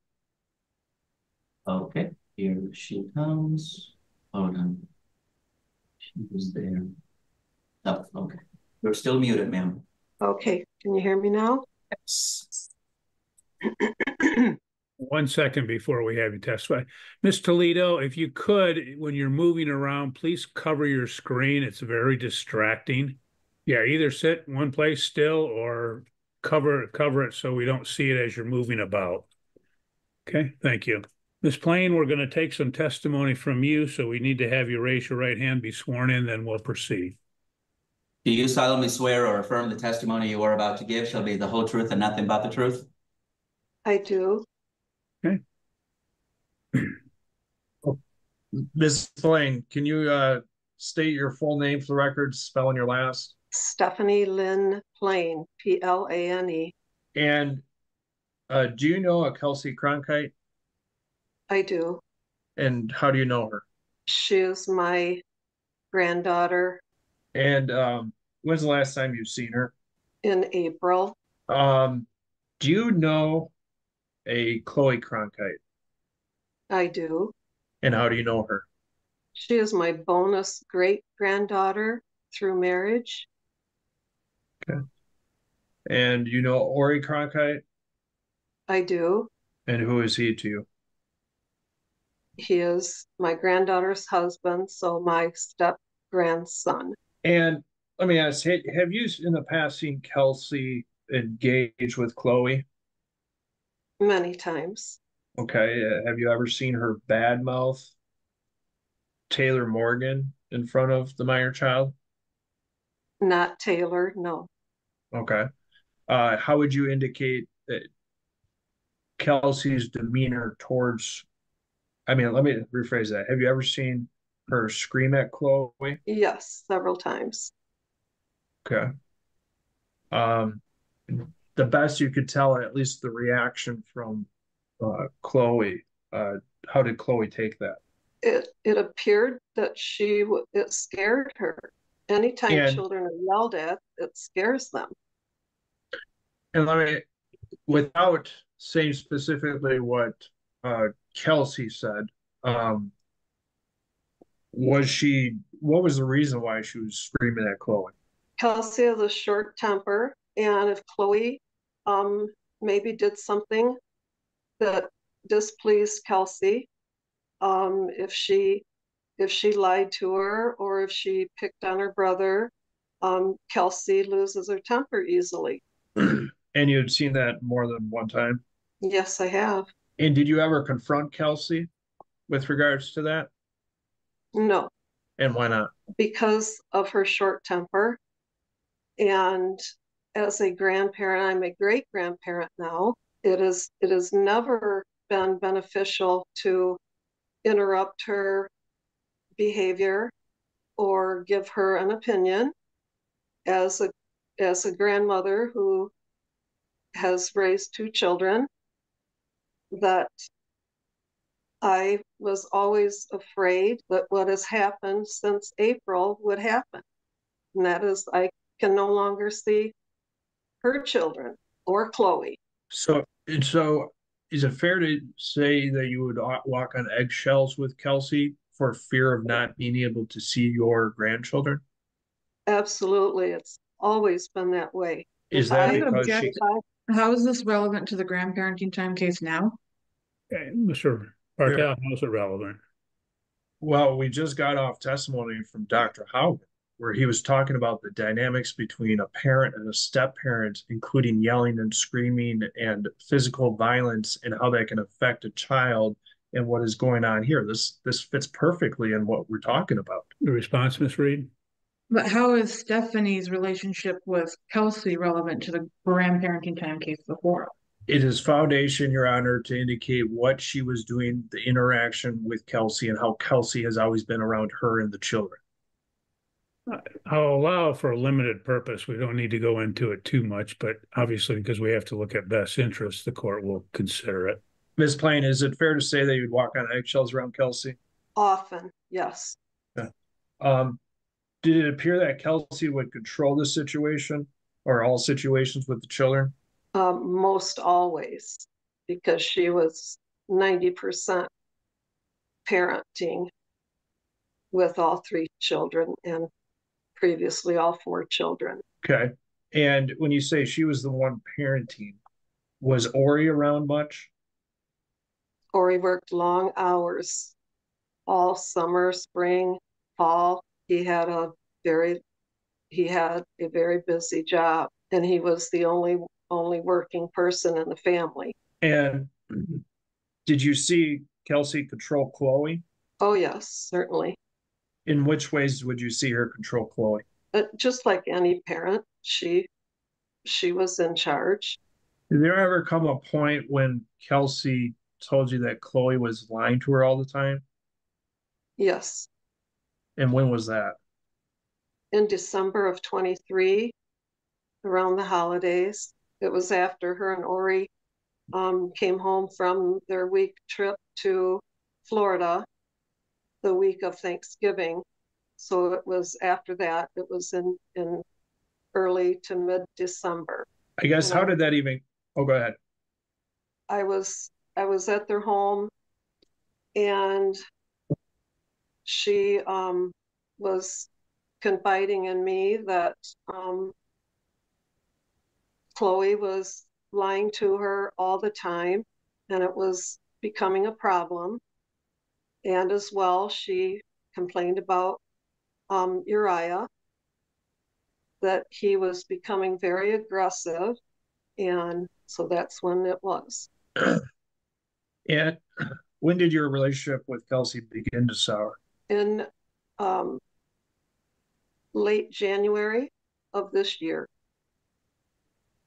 Okay, here she comes. Hold on. She was there. Oh, okay. You're still muted, ma'am. Okay, can you hear me now? One second before we have you testify. Ms. Toledo, if you could, when you're moving around, please cover your screen. It's very distracting. Yeah, either sit in one place still or cover cover it so we don't see it as you're moving about. Okay, thank you. Ms. Plane, we're going to take some testimony from you, so we need to have you raise your right hand, be sworn in, then we'll proceed. Do you solemnly swear or affirm the testimony you are about to give shall be the whole truth and nothing but the truth? I do. Okay. Ms. Plane, can you uh state your full name for the record, spelling your last? Stephanie Lynn Plane, P L A N E. And uh do you know a Kelsey Cronkite? I do. And how do you know her? She is my granddaughter And um when's the last time you've seen her? in April. Um, do you know a Chloe Cronkite? I do. And how do you know her? She is my bonus great granddaughter through marriage. And you know Ori Cronkite? I do. And who is he to you? He is my granddaughter's husband, so my step grandson. And let me ask, ha- have you in the past seen Kelsey engage with Chloe? Many times. Okay, uh, have you ever seen her badmouth Taylor Morgan in front of the Meyer child? Not Taylor, no. Okay. Uh, how would you indicate that Kelsey's demeanor towards I mean, let me rephrase that. Have you ever seen her scream at Chloe? Yes, several times. Okay. Um, the best you could tell, at least the reaction from uh, Chloe. Uh, how did Chloe take that? It it appeared that she it scared her. Anytime And- children are yelled at, it scares them. And let me, without saying specifically what uh, Kelsey said, um, was she? What was the reason why she was screaming at Chloe? Kelsey has a short temper, and if Chloe um maybe did something that displeased Kelsey, um, if she if she lied to her or if she picked on her brother, um, Kelsey loses her temper easily. And you'd seen that more than one time. Yes, I have. And did you ever confront Kelsey with regards to that? No, And why not? because of her short temper. And as a grandparent, I'm a great grandparent now. It is it has never been beneficial to interrupt her behavior or give her an opinion as a as a grandmother who has raised two children that I was always afraid that what has happened since April would happen. And that is, I can no longer see her children or Chloe. So, and so is it fair to say that you would uh, walk on eggshells with Kelsey for fear of not being able to see your grandchildren? Absolutely. It's always been that way. Is that I because object, I- How is this relevant to the grandparenting time case now? Okay, Mr. Bartel, how's it relevant? well, we just got off testimony from Dr. Howard, where he was talking about the dynamics between a parent and a step parent, including yelling and screaming and physical violence and how that can affect a child and what is going on here. This this fits perfectly in what we're talking about. The response, Ms. Reed? But how is Stephanie's relationship with Kelsey relevant to the grandparenting time case before? It is foundation, Your Honor, to indicate what she was doing, the interaction with Kelsey, and how Kelsey has always been around her and the children. I'll allow for a limited purpose. We don't need to go into it too much, but obviously because we have to look at best interests, the court will consider it. Ms. Plane, is it fair to say that you'd walk on eggshells around Kelsey? often, yes. Um, did it appear that Kelsey would control the situation or all situations with the children? Um, most always, because she was ninety percent parenting with all three children and previously all four children. Okay. And when you say she was the one parenting, was Ori around much? Or he worked long hours all summer, spring, fall. He had a very he had a very busy job and he was the only only working person in the family. And did you see Kelsey control Chloe? Oh yes, certainly. In which ways would you see her control Chloe? But just like any parent, she she was in charge. Did there ever come a point when Kelsey told you that Chloe was lying to her all the time? Yes. And when was that? In December of 23, around the holidays, it was after her and Ori um, came home from their week trip to Florida the week of Thanksgiving. So it was after that, it was in, in early to mid December. I guess how did that even? Oh, go ahead. I was I was at their home and she um, was confiding in me that um, Chloe was lying to her all the time and it was becoming a problem. And as well, she complained about um, Uriah, that he was becoming very aggressive. And so that's when it was. And when did your relationship with Kelsey begin to sour? in um, late January of this year.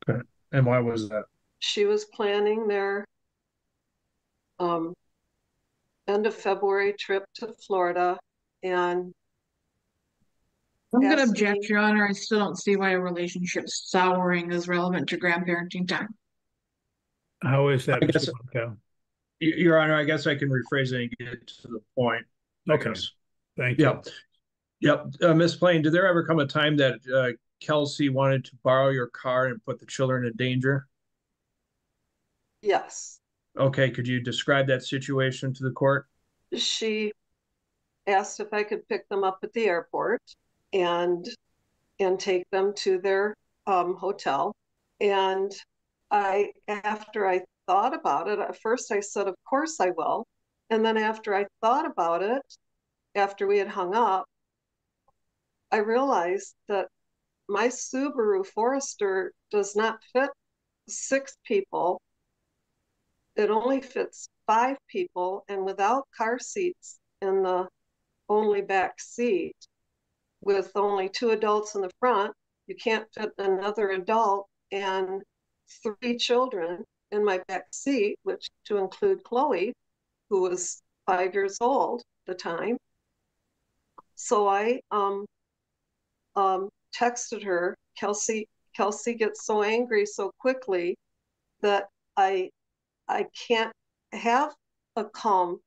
Okay. And why was that? She was planning their um, end of February trip to Florida and I'm gonna object, me. Your Honor. I still don't see why a relationship souring is relevant to grandparenting time. How is that, I guess- Mr. Bartel? Y- Your Honor, I guess I can rephrase it and get to the point. Okay, thank you. Yep. Yep. Uh, Ms. Plane, did there ever come a time that uh, Kelsey wanted to borrow your car and put the children in danger? yes, Okay, could you describe that situation to the court? she asked if I could pick them up at the airport and and take them to their um, hotel. And I, after I thought about it, at first I said, "Of course I will," and then after I thought about it, after we had hung up, I realized that my Subaru Forester does not fit six people. It only fits five people, and without car seats in the only back seat, with only two adults in the front, you can't fit another adult and three children in my back seat, which to include Chloe, who was five years old at the time. So I um um texted her, Kelsey, Kelsey gets so angry so quickly that I I can't have a calm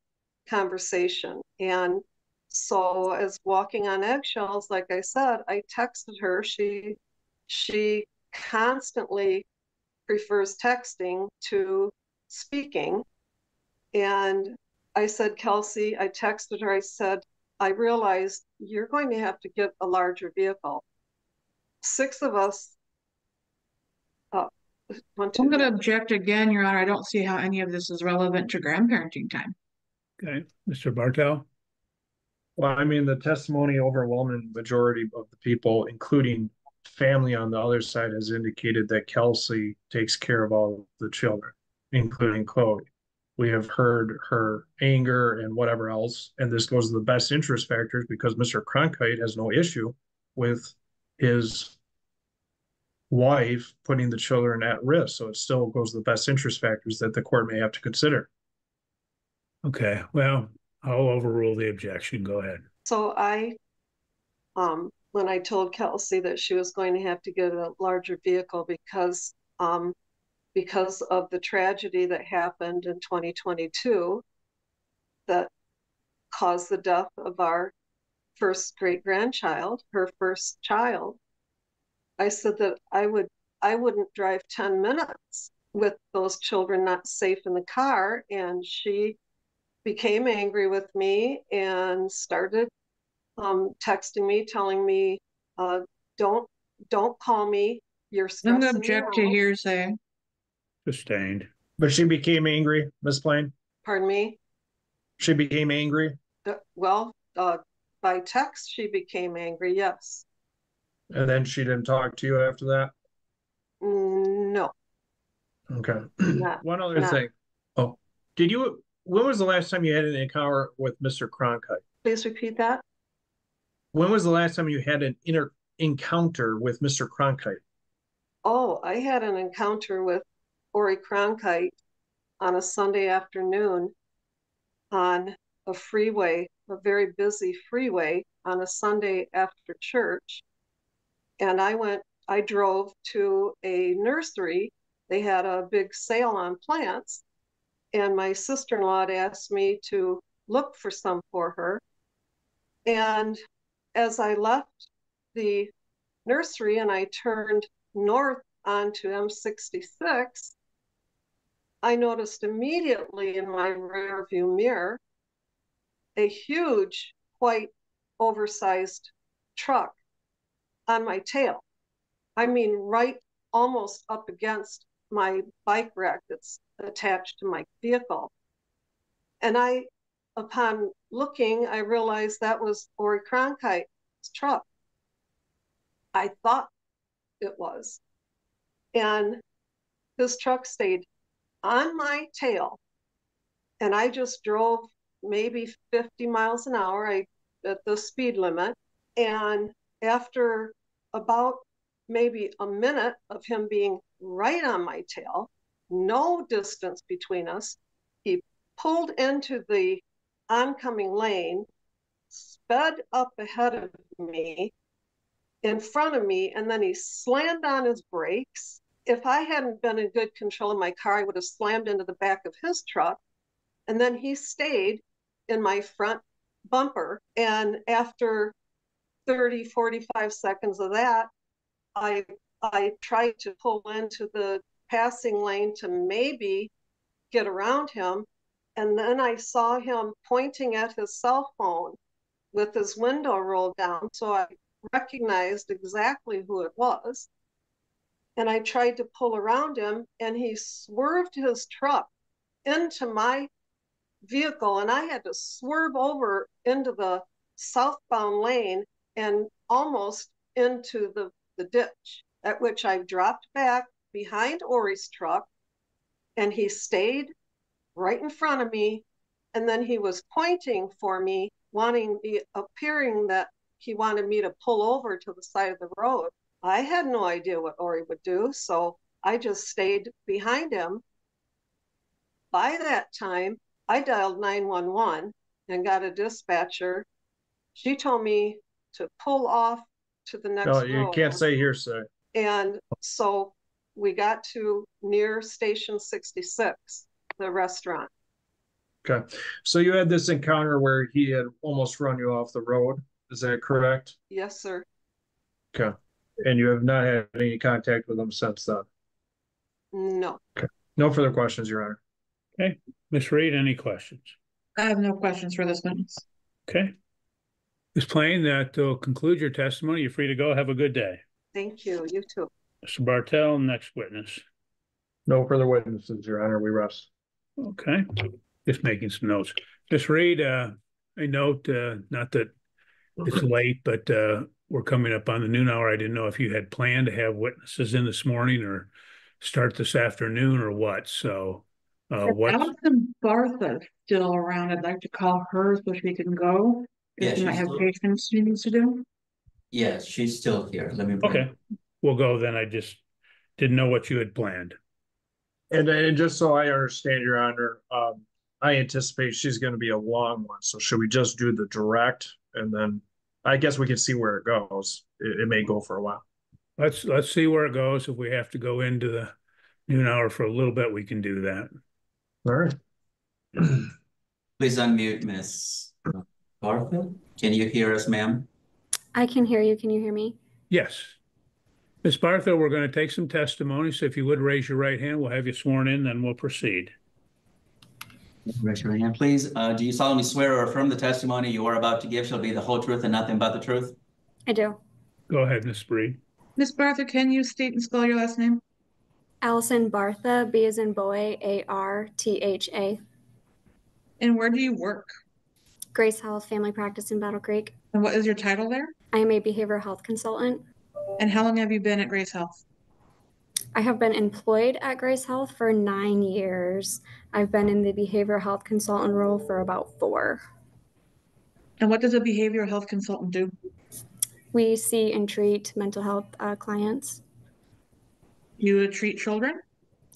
conversation. And so as walking on eggshells, like I said, I texted her. She she constantly prefers texting to speaking. And I said, Kelsey, I texted her, I said, I realized you're going to have to get a larger vehicle. Six of us. Uh, one, two, I'm gonna object again, Your Honor. I don't see how any of this is relevant to grandparenting time. Okay, Mr. Bartel? Well, I mean, the testimony overwhelming majority of the people, including family on the other side, has indicated that Kelsey takes care of all the children, including Chloe. We have heard her anger and whatever else, and this goes to the best interest factors because Mr. Cronkite has no issue with his wife putting the children at risk. So it still goes to the best interest factors that the court may have to consider. Okay, well, I'll overrule the objection. Go ahead. So I, um, when I told Kelsey that she was going to have to get a larger vehicle because, um, because of the tragedy that happened in 2022 that caused the death of our first great grandchild, her first child. I said that I would I wouldn't drive 10 minutes with those children not safe in the car and she became angry with me and started um, texting me telling me uh, don't don't call me you're I'm stressing gonna object to hearsay. Sustained. But she became angry, Miss Plane. pardon me She became angry. Uh, well uh, by text she became angry yes And then she didn't talk to you after that? Mm, no Okay. not One other not- thing. Oh, did you, when was the last time you had an encounter with Mr. Cronkite? please repeat that When was the last time you had an inner encounter with Mr. Cronkite? Oh, I had an encounter with Ori Cronkite on a Sunday afternoon on a freeway, a very busy freeway on a Sunday after church. And I went, I drove to a nursery. They had a big sale on plants. And my sister in law had asked me to look for some for her. And as I left the nursery and I turned north onto M66, I noticed immediately in my rear view mirror a huge white oversized truck on my tail. I mean, right almost up against my bike rack that's attached to my vehicle. And I, upon looking, I realized that was Ori Cronkite's truck. I thought it was. And his truck stayed on my tail. And I just drove maybe 50 miles an hour I, at the speed limit. And after about maybe a minute of him being right on my tail, no distance between us, he pulled into the oncoming lane, sped up ahead of me, in front of me, and then he slammed on his brakes. If I hadn't been in good control of my car, I would have slammed into the back of his truck. And then he stayed in my front bumper. And after 30, 45 seconds of that, I I tried to pull into the passing lane to maybe get around him. And then I saw him pointing at his cell phone with his window rolled down. So I recognized exactly who it was. And I tried to pull around him, and he swerved his truck into my vehicle. And I had to swerve over into the southbound lane and almost into the, the ditch, at which I dropped back behind Ori's truck. And he stayed right in front of me. And then he was pointing for me, wanting me, appearing that he wanted me to pull over to the side of the road. I had no idea what Ori would do, so I just stayed behind him. By that time, I dialed 911 and got a dispatcher. She told me to pull off to the next No, you road. can't say hearsay. And so we got to near Station 66, the restaurant. Okay. So you had this encounter where he had almost run you off the road. Is that correct? Yes, sir. Okay. And you have not had any contact with him since then? No. Okay. No further questions, Your Honor. Okay. Ms. Reed, any questions? I have no questions for this witness. Okay. Ms. Plane, that will conclude your testimony. You're free to go. Have a good day. Thank you. You too. Mr. Bartel, next witness. No further witnesses, Your Honor. We rest. Okay, just making some notes. Just read uh, I note, uh, not that it's late, but, uh, we're coming up on the noon hour. I didn't know if you had planned to have witnesses in this morning or start this afternoon or what, so, uh, If what? Allison Bartha still around, I'd like to call her so she can go. Yeah, she might have still- patients she needs to do. Yes, she's still here. Let me. bring- Okay, we'll go then. I just didn't know what you had planned. And, and just so I understand, Your Honor, um, I anticipate she's gonna be a long one, so should we just do the direct? And then I guess we can see where it goes. It, it may go for a while. Let's, let's see where it goes. If we have to go into the noon hour for a little bit, we can do that. All right. Please unmute Miss Bartha. Can you hear us, ma'am? I can hear you. Can you hear me? Yes. Ms. Bartha, we're going to take some testimony, so if you would raise your right hand, we'll have you sworn in, then we'll proceed. Raise your hand, please. Uh, do you solemnly swear or affirm the testimony you are about to give shall be the whole truth and nothing but the truth? I do. Go ahead, Ms. Reed. Ms. Bartha, can you state and spell your last name? Allison Bartha, B as in boy, A R T H A. And where do you work? Grace Health Family Practice in Battle Creek. And what is your title there? I am a behavioral health consultant. And how long have you been at Grace Health? I have been employed at Grace Health for nine years. I've been in the behavioral health consultant role for about four. And what does a behavioral health consultant do? We see and treat mental health uh, clients. You treat children?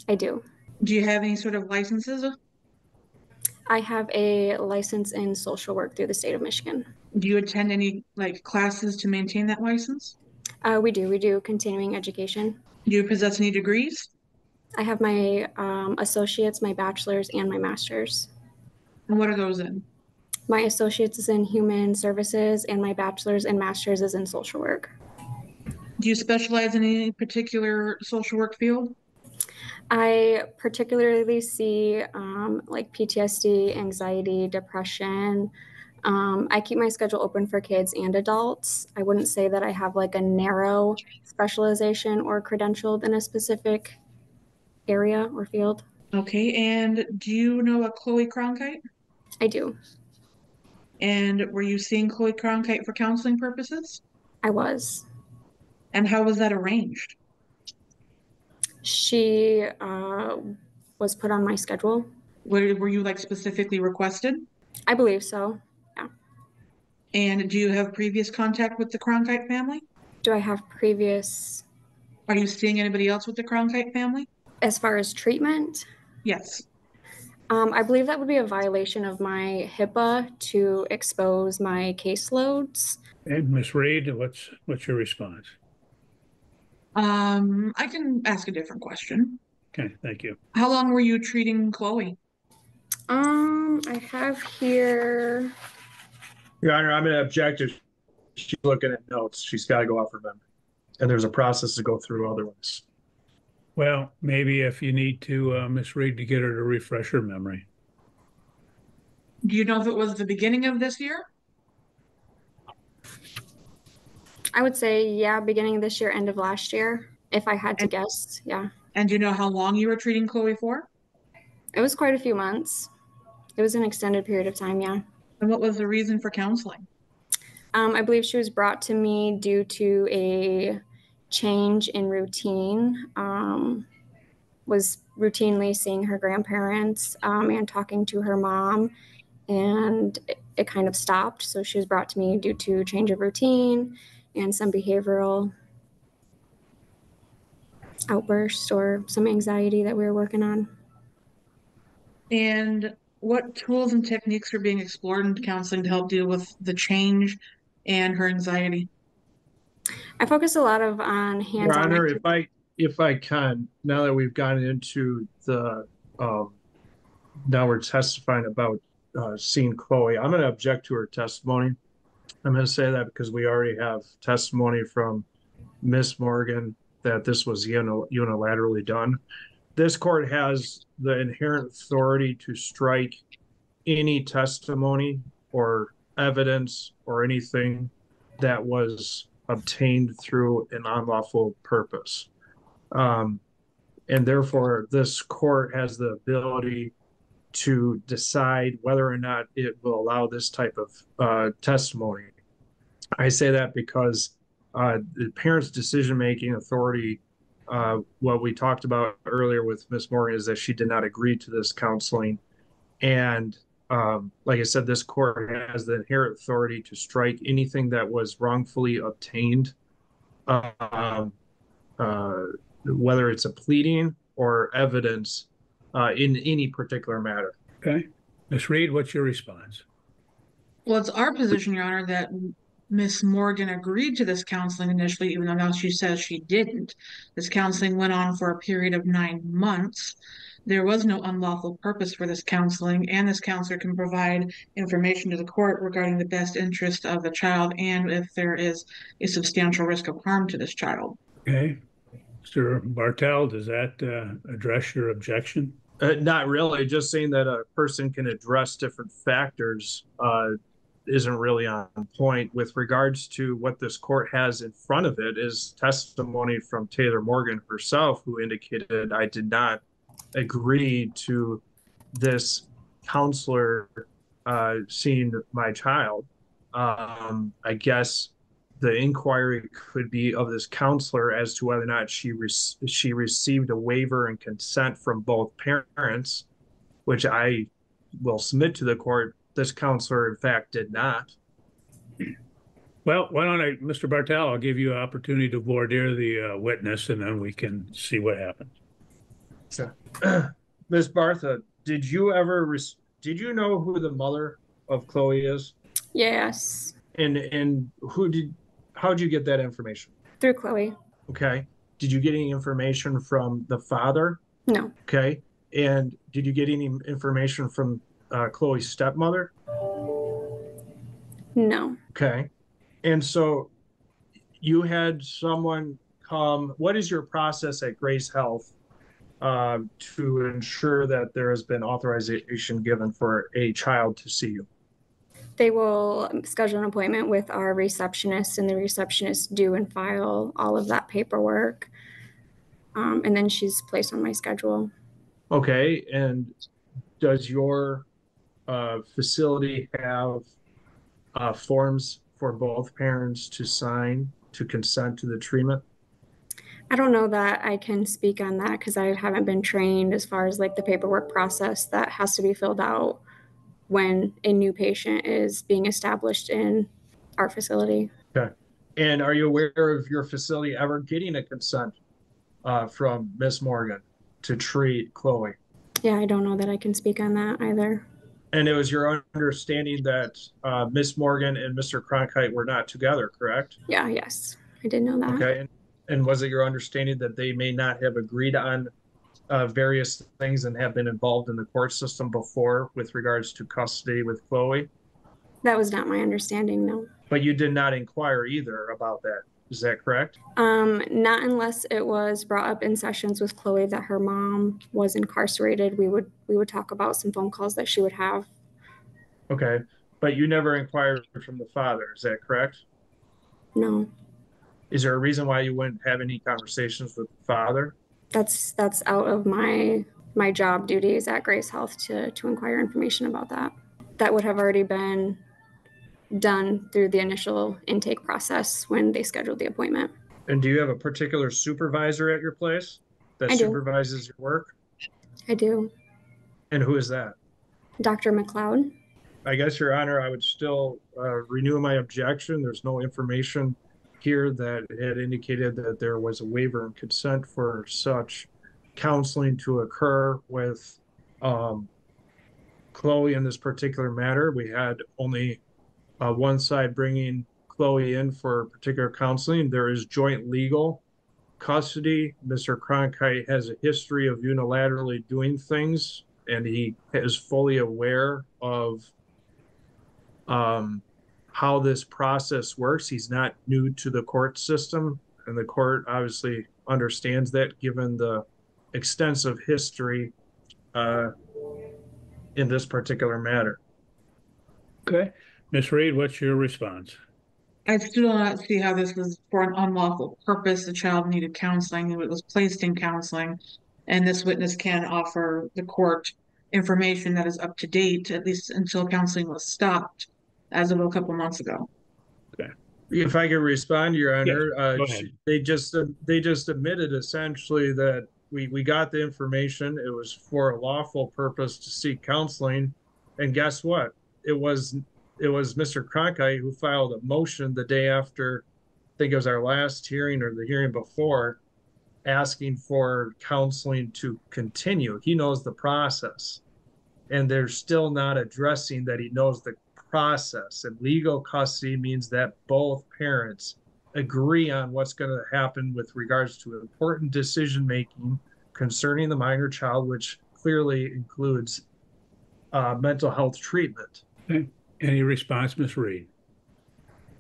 I do. Do you have any sort of licenses? I have a license in social work through the state of Michigan. Do you attend any like classes to maintain that license? Uh, we do. We do continuing education. Do you possess any degrees? I have my um, associates, my bachelor's, and my master's. And what are those in? My associates is in human services, and my bachelor's and master's is in social work. Do you specialize in any particular social work field? I particularly see um, like PTSD, anxiety, depression. Um, I keep my schedule open for kids and adults. I wouldn't say that I have like a narrow specialization or credentialed in a specific area or field. Okay, and do you know a Chloe Cronkite? I do. And were you seeing Chloe Cronkite for counseling purposes? I was. And how was that arranged? She uh, was put on my schedule. Were, were you like specifically requested? I believe so. And do you have previous contact with the Cronkite family? Do I have previous, Are you seeing anybody else with the Cronkite family? as far as treatment? Yes. Um, I believe that would be a violation of my HIPAA to expose my caseloads. And Ms. Reed, what's, what's your response? Um, I can ask a different question. Okay, thank you. How long were you treating Chloe? Um, I have here. Your Honor, I'm gonna object if she's looking at notes. She's gotta go off her memory. And there's a process to go through otherwise. Well, maybe if you need to, uh, Ms. Reed, to get her to refresh her memory. Do you know if it was the beginning of this year? I would say, yeah, beginning of this year, end of last year, if I had to guess. Yeah. And do you know how long you were treating Chloe for? It was quite a few months. It was an extended period of time, yeah. And what was the reason for counseling? Um, I believe she was brought to me due to a change in routine. Um, was routinely seeing her grandparents um, and talking to her mom, and it, it kind of stopped. So she was brought to me due to change of routine and some behavioral outbursts or some anxiety that we were working on. And what tools and techniques are being explored in counseling to help deal with the change and her anxiety? I focus a lot of on Your hands-on. Honor, if I, if I can, now that we've gotten into the, um, now we're testifying about, uh, seeing Chloe, I'm gonna object to her testimony. I'm gonna say that because we already have testimony from Miss Morgan that this was uni- unilaterally done. This court has the inherent authority to strike any testimony or evidence or anything that was obtained through an unlawful purpose. Um, and therefore, this court has the ability to decide whether or not it will allow this type of uh, testimony. I say that because uh, the parents' decision-making authority, uh, what we talked about earlier with Ms. Morgan, is that she did not agree to this counseling. And um, like I said, this court has the inherent authority to strike anything that was wrongfully obtained, um, uh, whether it's a pleading or evidence uh, in any particular matter. Okay? Ms. Reed, what's your response? Well, it's our position, Your Honor, that Miss Morgan agreed to this counseling initially, even though now she says she didn't. This counseling went on for a period of nine months. There was no unlawful purpose for this counseling, and this counselor can provide information to the court regarding the best interest of the child and if there is a substantial risk of harm to this child. Okay? Mr. Bartel, does that uh, address your objection? Uh, not really. Just saying that a person can address different factors uh, isn't really on point. With regards to what this court has in front of it is testimony from Taylor Morgan herself, who indicated I did not agree to this counselor uh, seeing my child. Um, I guess the inquiry could be of this counselor as to whether or not she re- she received a waiver and consent from both parents, which I will submit to the court. This counselor, in fact, did not. Well, why don't I, Mr. Bartel, I'll give you an opportunity to voir dire the uh, witness and then we can see what happens. So, Miss Bartha, did you ever res- did you know who the mother of Chloe is? Yes, And and who did how did you get that information? through Chloe. Okay. Did you get any information from the father? No, Okay. And did you get any information from uh, Chloe's stepmother? no. Okay. And so you had someone come, what is your process at Grace Health um, to ensure that there has been authorization given for a child to see you? They will schedule an appointment with our receptionist, and the receptionist do and file all of that paperwork. Um, and then she's placed on my schedule. Okay. And does your uh, facility have uh, forms for both parents to sign to consent to the treatment? I don't know that I can speak on that because I haven't been trained as far as like the paperwork process that has to be filled out when a new patient is being established in our facility. Okay. And are you aware of your facility ever getting a consent uh, from Miss Morgan to treat Chloe? Yeah, I don't know that I can speak on that either. And it was your understanding that uh, Miss Morgan and Mr. Cronkite were not together, correct? Yeah, yes, I did know that. Okay, and, and was it your understanding that they may not have agreed on uh, various things and have been involved in the court system before with regards to custody with Chloe? That was not my understanding, no. But you did not inquire either about that. Is that correct? Um, not unless it was brought up in sessions with Chloe that her mom was incarcerated. We would we would talk about some phone calls that she would have. Okay, but you never inquired from the father. Is that correct? No, Is there a reason why you wouldn't have any conversations with the father? that's that's out of my my job duties at Grace Health to to inquire information about that. That would have already been done through the initial intake process when they scheduled the appointment. And do you have a particular supervisor at your place that supervises your work? I do. And who is that? Dr. McLeod. I guess, Your Honor, I would still uh, renew my objection. There's no information here that had indicated that there was a waiver and consent for such counseling to occur with um, Chloe in this particular matter. We had only uh, one side bringing Chloe in for particular counseling. There is joint legal custody. Mr. Cronkite has a history of unilaterally doing things, and he is fully aware of um, how this process works. He's not new to the court system, and the court obviously understands that given the extensive history uh, in this particular matter. Okay, Ms. Reed, what's your response? I still do not see how this was for an unlawful purpose. The child needed counseling, it was placed in counseling. And this witness can offer the court information that is up to date, at least until counseling was stopped as of a couple months ago. Okay. If I could respond, Your Honor, uh, go ahead. they just, they just admitted essentially that we, we got the information. It was for a lawful purpose to seek counseling. And guess what? It was, it was Mr. Cronkite who filed a motion the day after, I think it was our last hearing or the hearing before, asking for counseling to continue. He knows the process. And they're still not addressing that he knows the process. And legal custody means that both parents agree on what's going to happen with regards to important decision making concerning the minor child, which clearly includes uh, mental health treatment. Any response, Ms. Reed?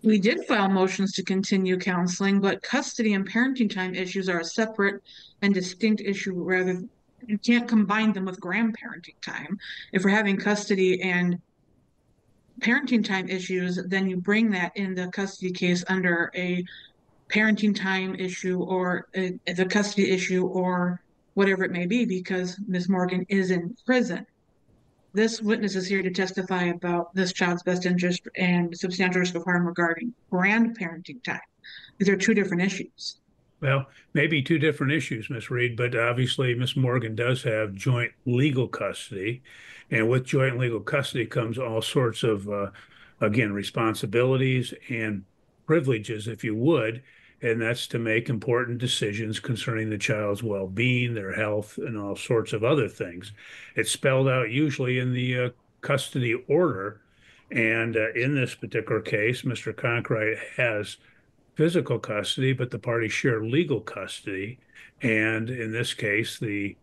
We did file motions to continue counseling, but custody and parenting time issues are a separate and distinct issue rather you can't combine them with grandparenting time. If we're having custody and parenting time issues, then you bring that in the custody case under a parenting time issue or a, the custody issue or whatever it may be because Ms. Morgan is in prison. This witness is here to testify about this child's best interest and substantial risk of harm regarding grandparenting time. These are two different issues. Well, maybe two different issues, Ms. Reed, but obviously Ms. Morgan does have joint legal custody. And with joint legal custody comes all sorts of, uh, again, responsibilities and privileges, if you would. And that's to make important decisions concerning the child's well-being, their health, and all sorts of other things. It's spelled out usually in the uh, custody order. And uh, in this particular case, Mr. Cronkite has physical custody, but the parties share legal custody. And in this case, the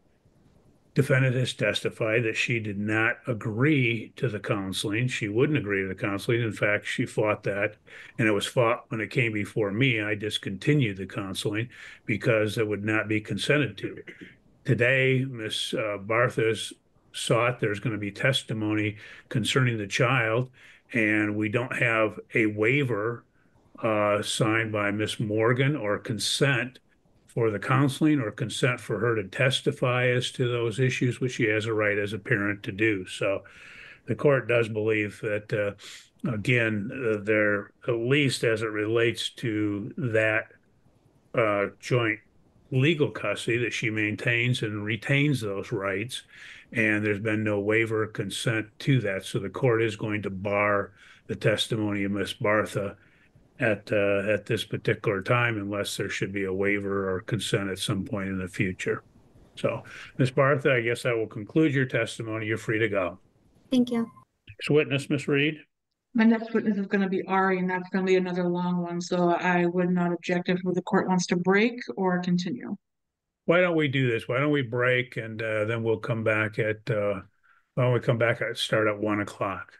defendant has testified that she did not agree to the counseling. She wouldn't agree to the counseling. In fact, she fought that, and it was fought when it came before me. I discontinued the counseling because it would not be consented to. Today, Ms. Uh, Barthas sought there's going to be testimony concerning the child, and we don't have a waiver uh, signed by Miss Morgan or consent for the counseling or consent for her to testify as to those issues, which she has a right as a parent to do. So the court does believe that, uh, again, uh, there, at least as it relates to that uh, joint legal custody, that she maintains and retains those rights. And there's been no waiver or consent to that. So the court is going to bar the testimony of Miss Bartha at uh, at this particular time unless there should be a waiver or consent at some point in the future. So, Ms. Bartha, I guess I will conclude your testimony. You're free to go. Thank you. Next witness, Ms. Reed. My next witness is gonna be Ari, and that's gonna be another long one, so I would not object if the court wants to break or continue. Why don't we do this? Why don't we break and uh, then we'll come back at uh, why don't we come back at start at one o'clock?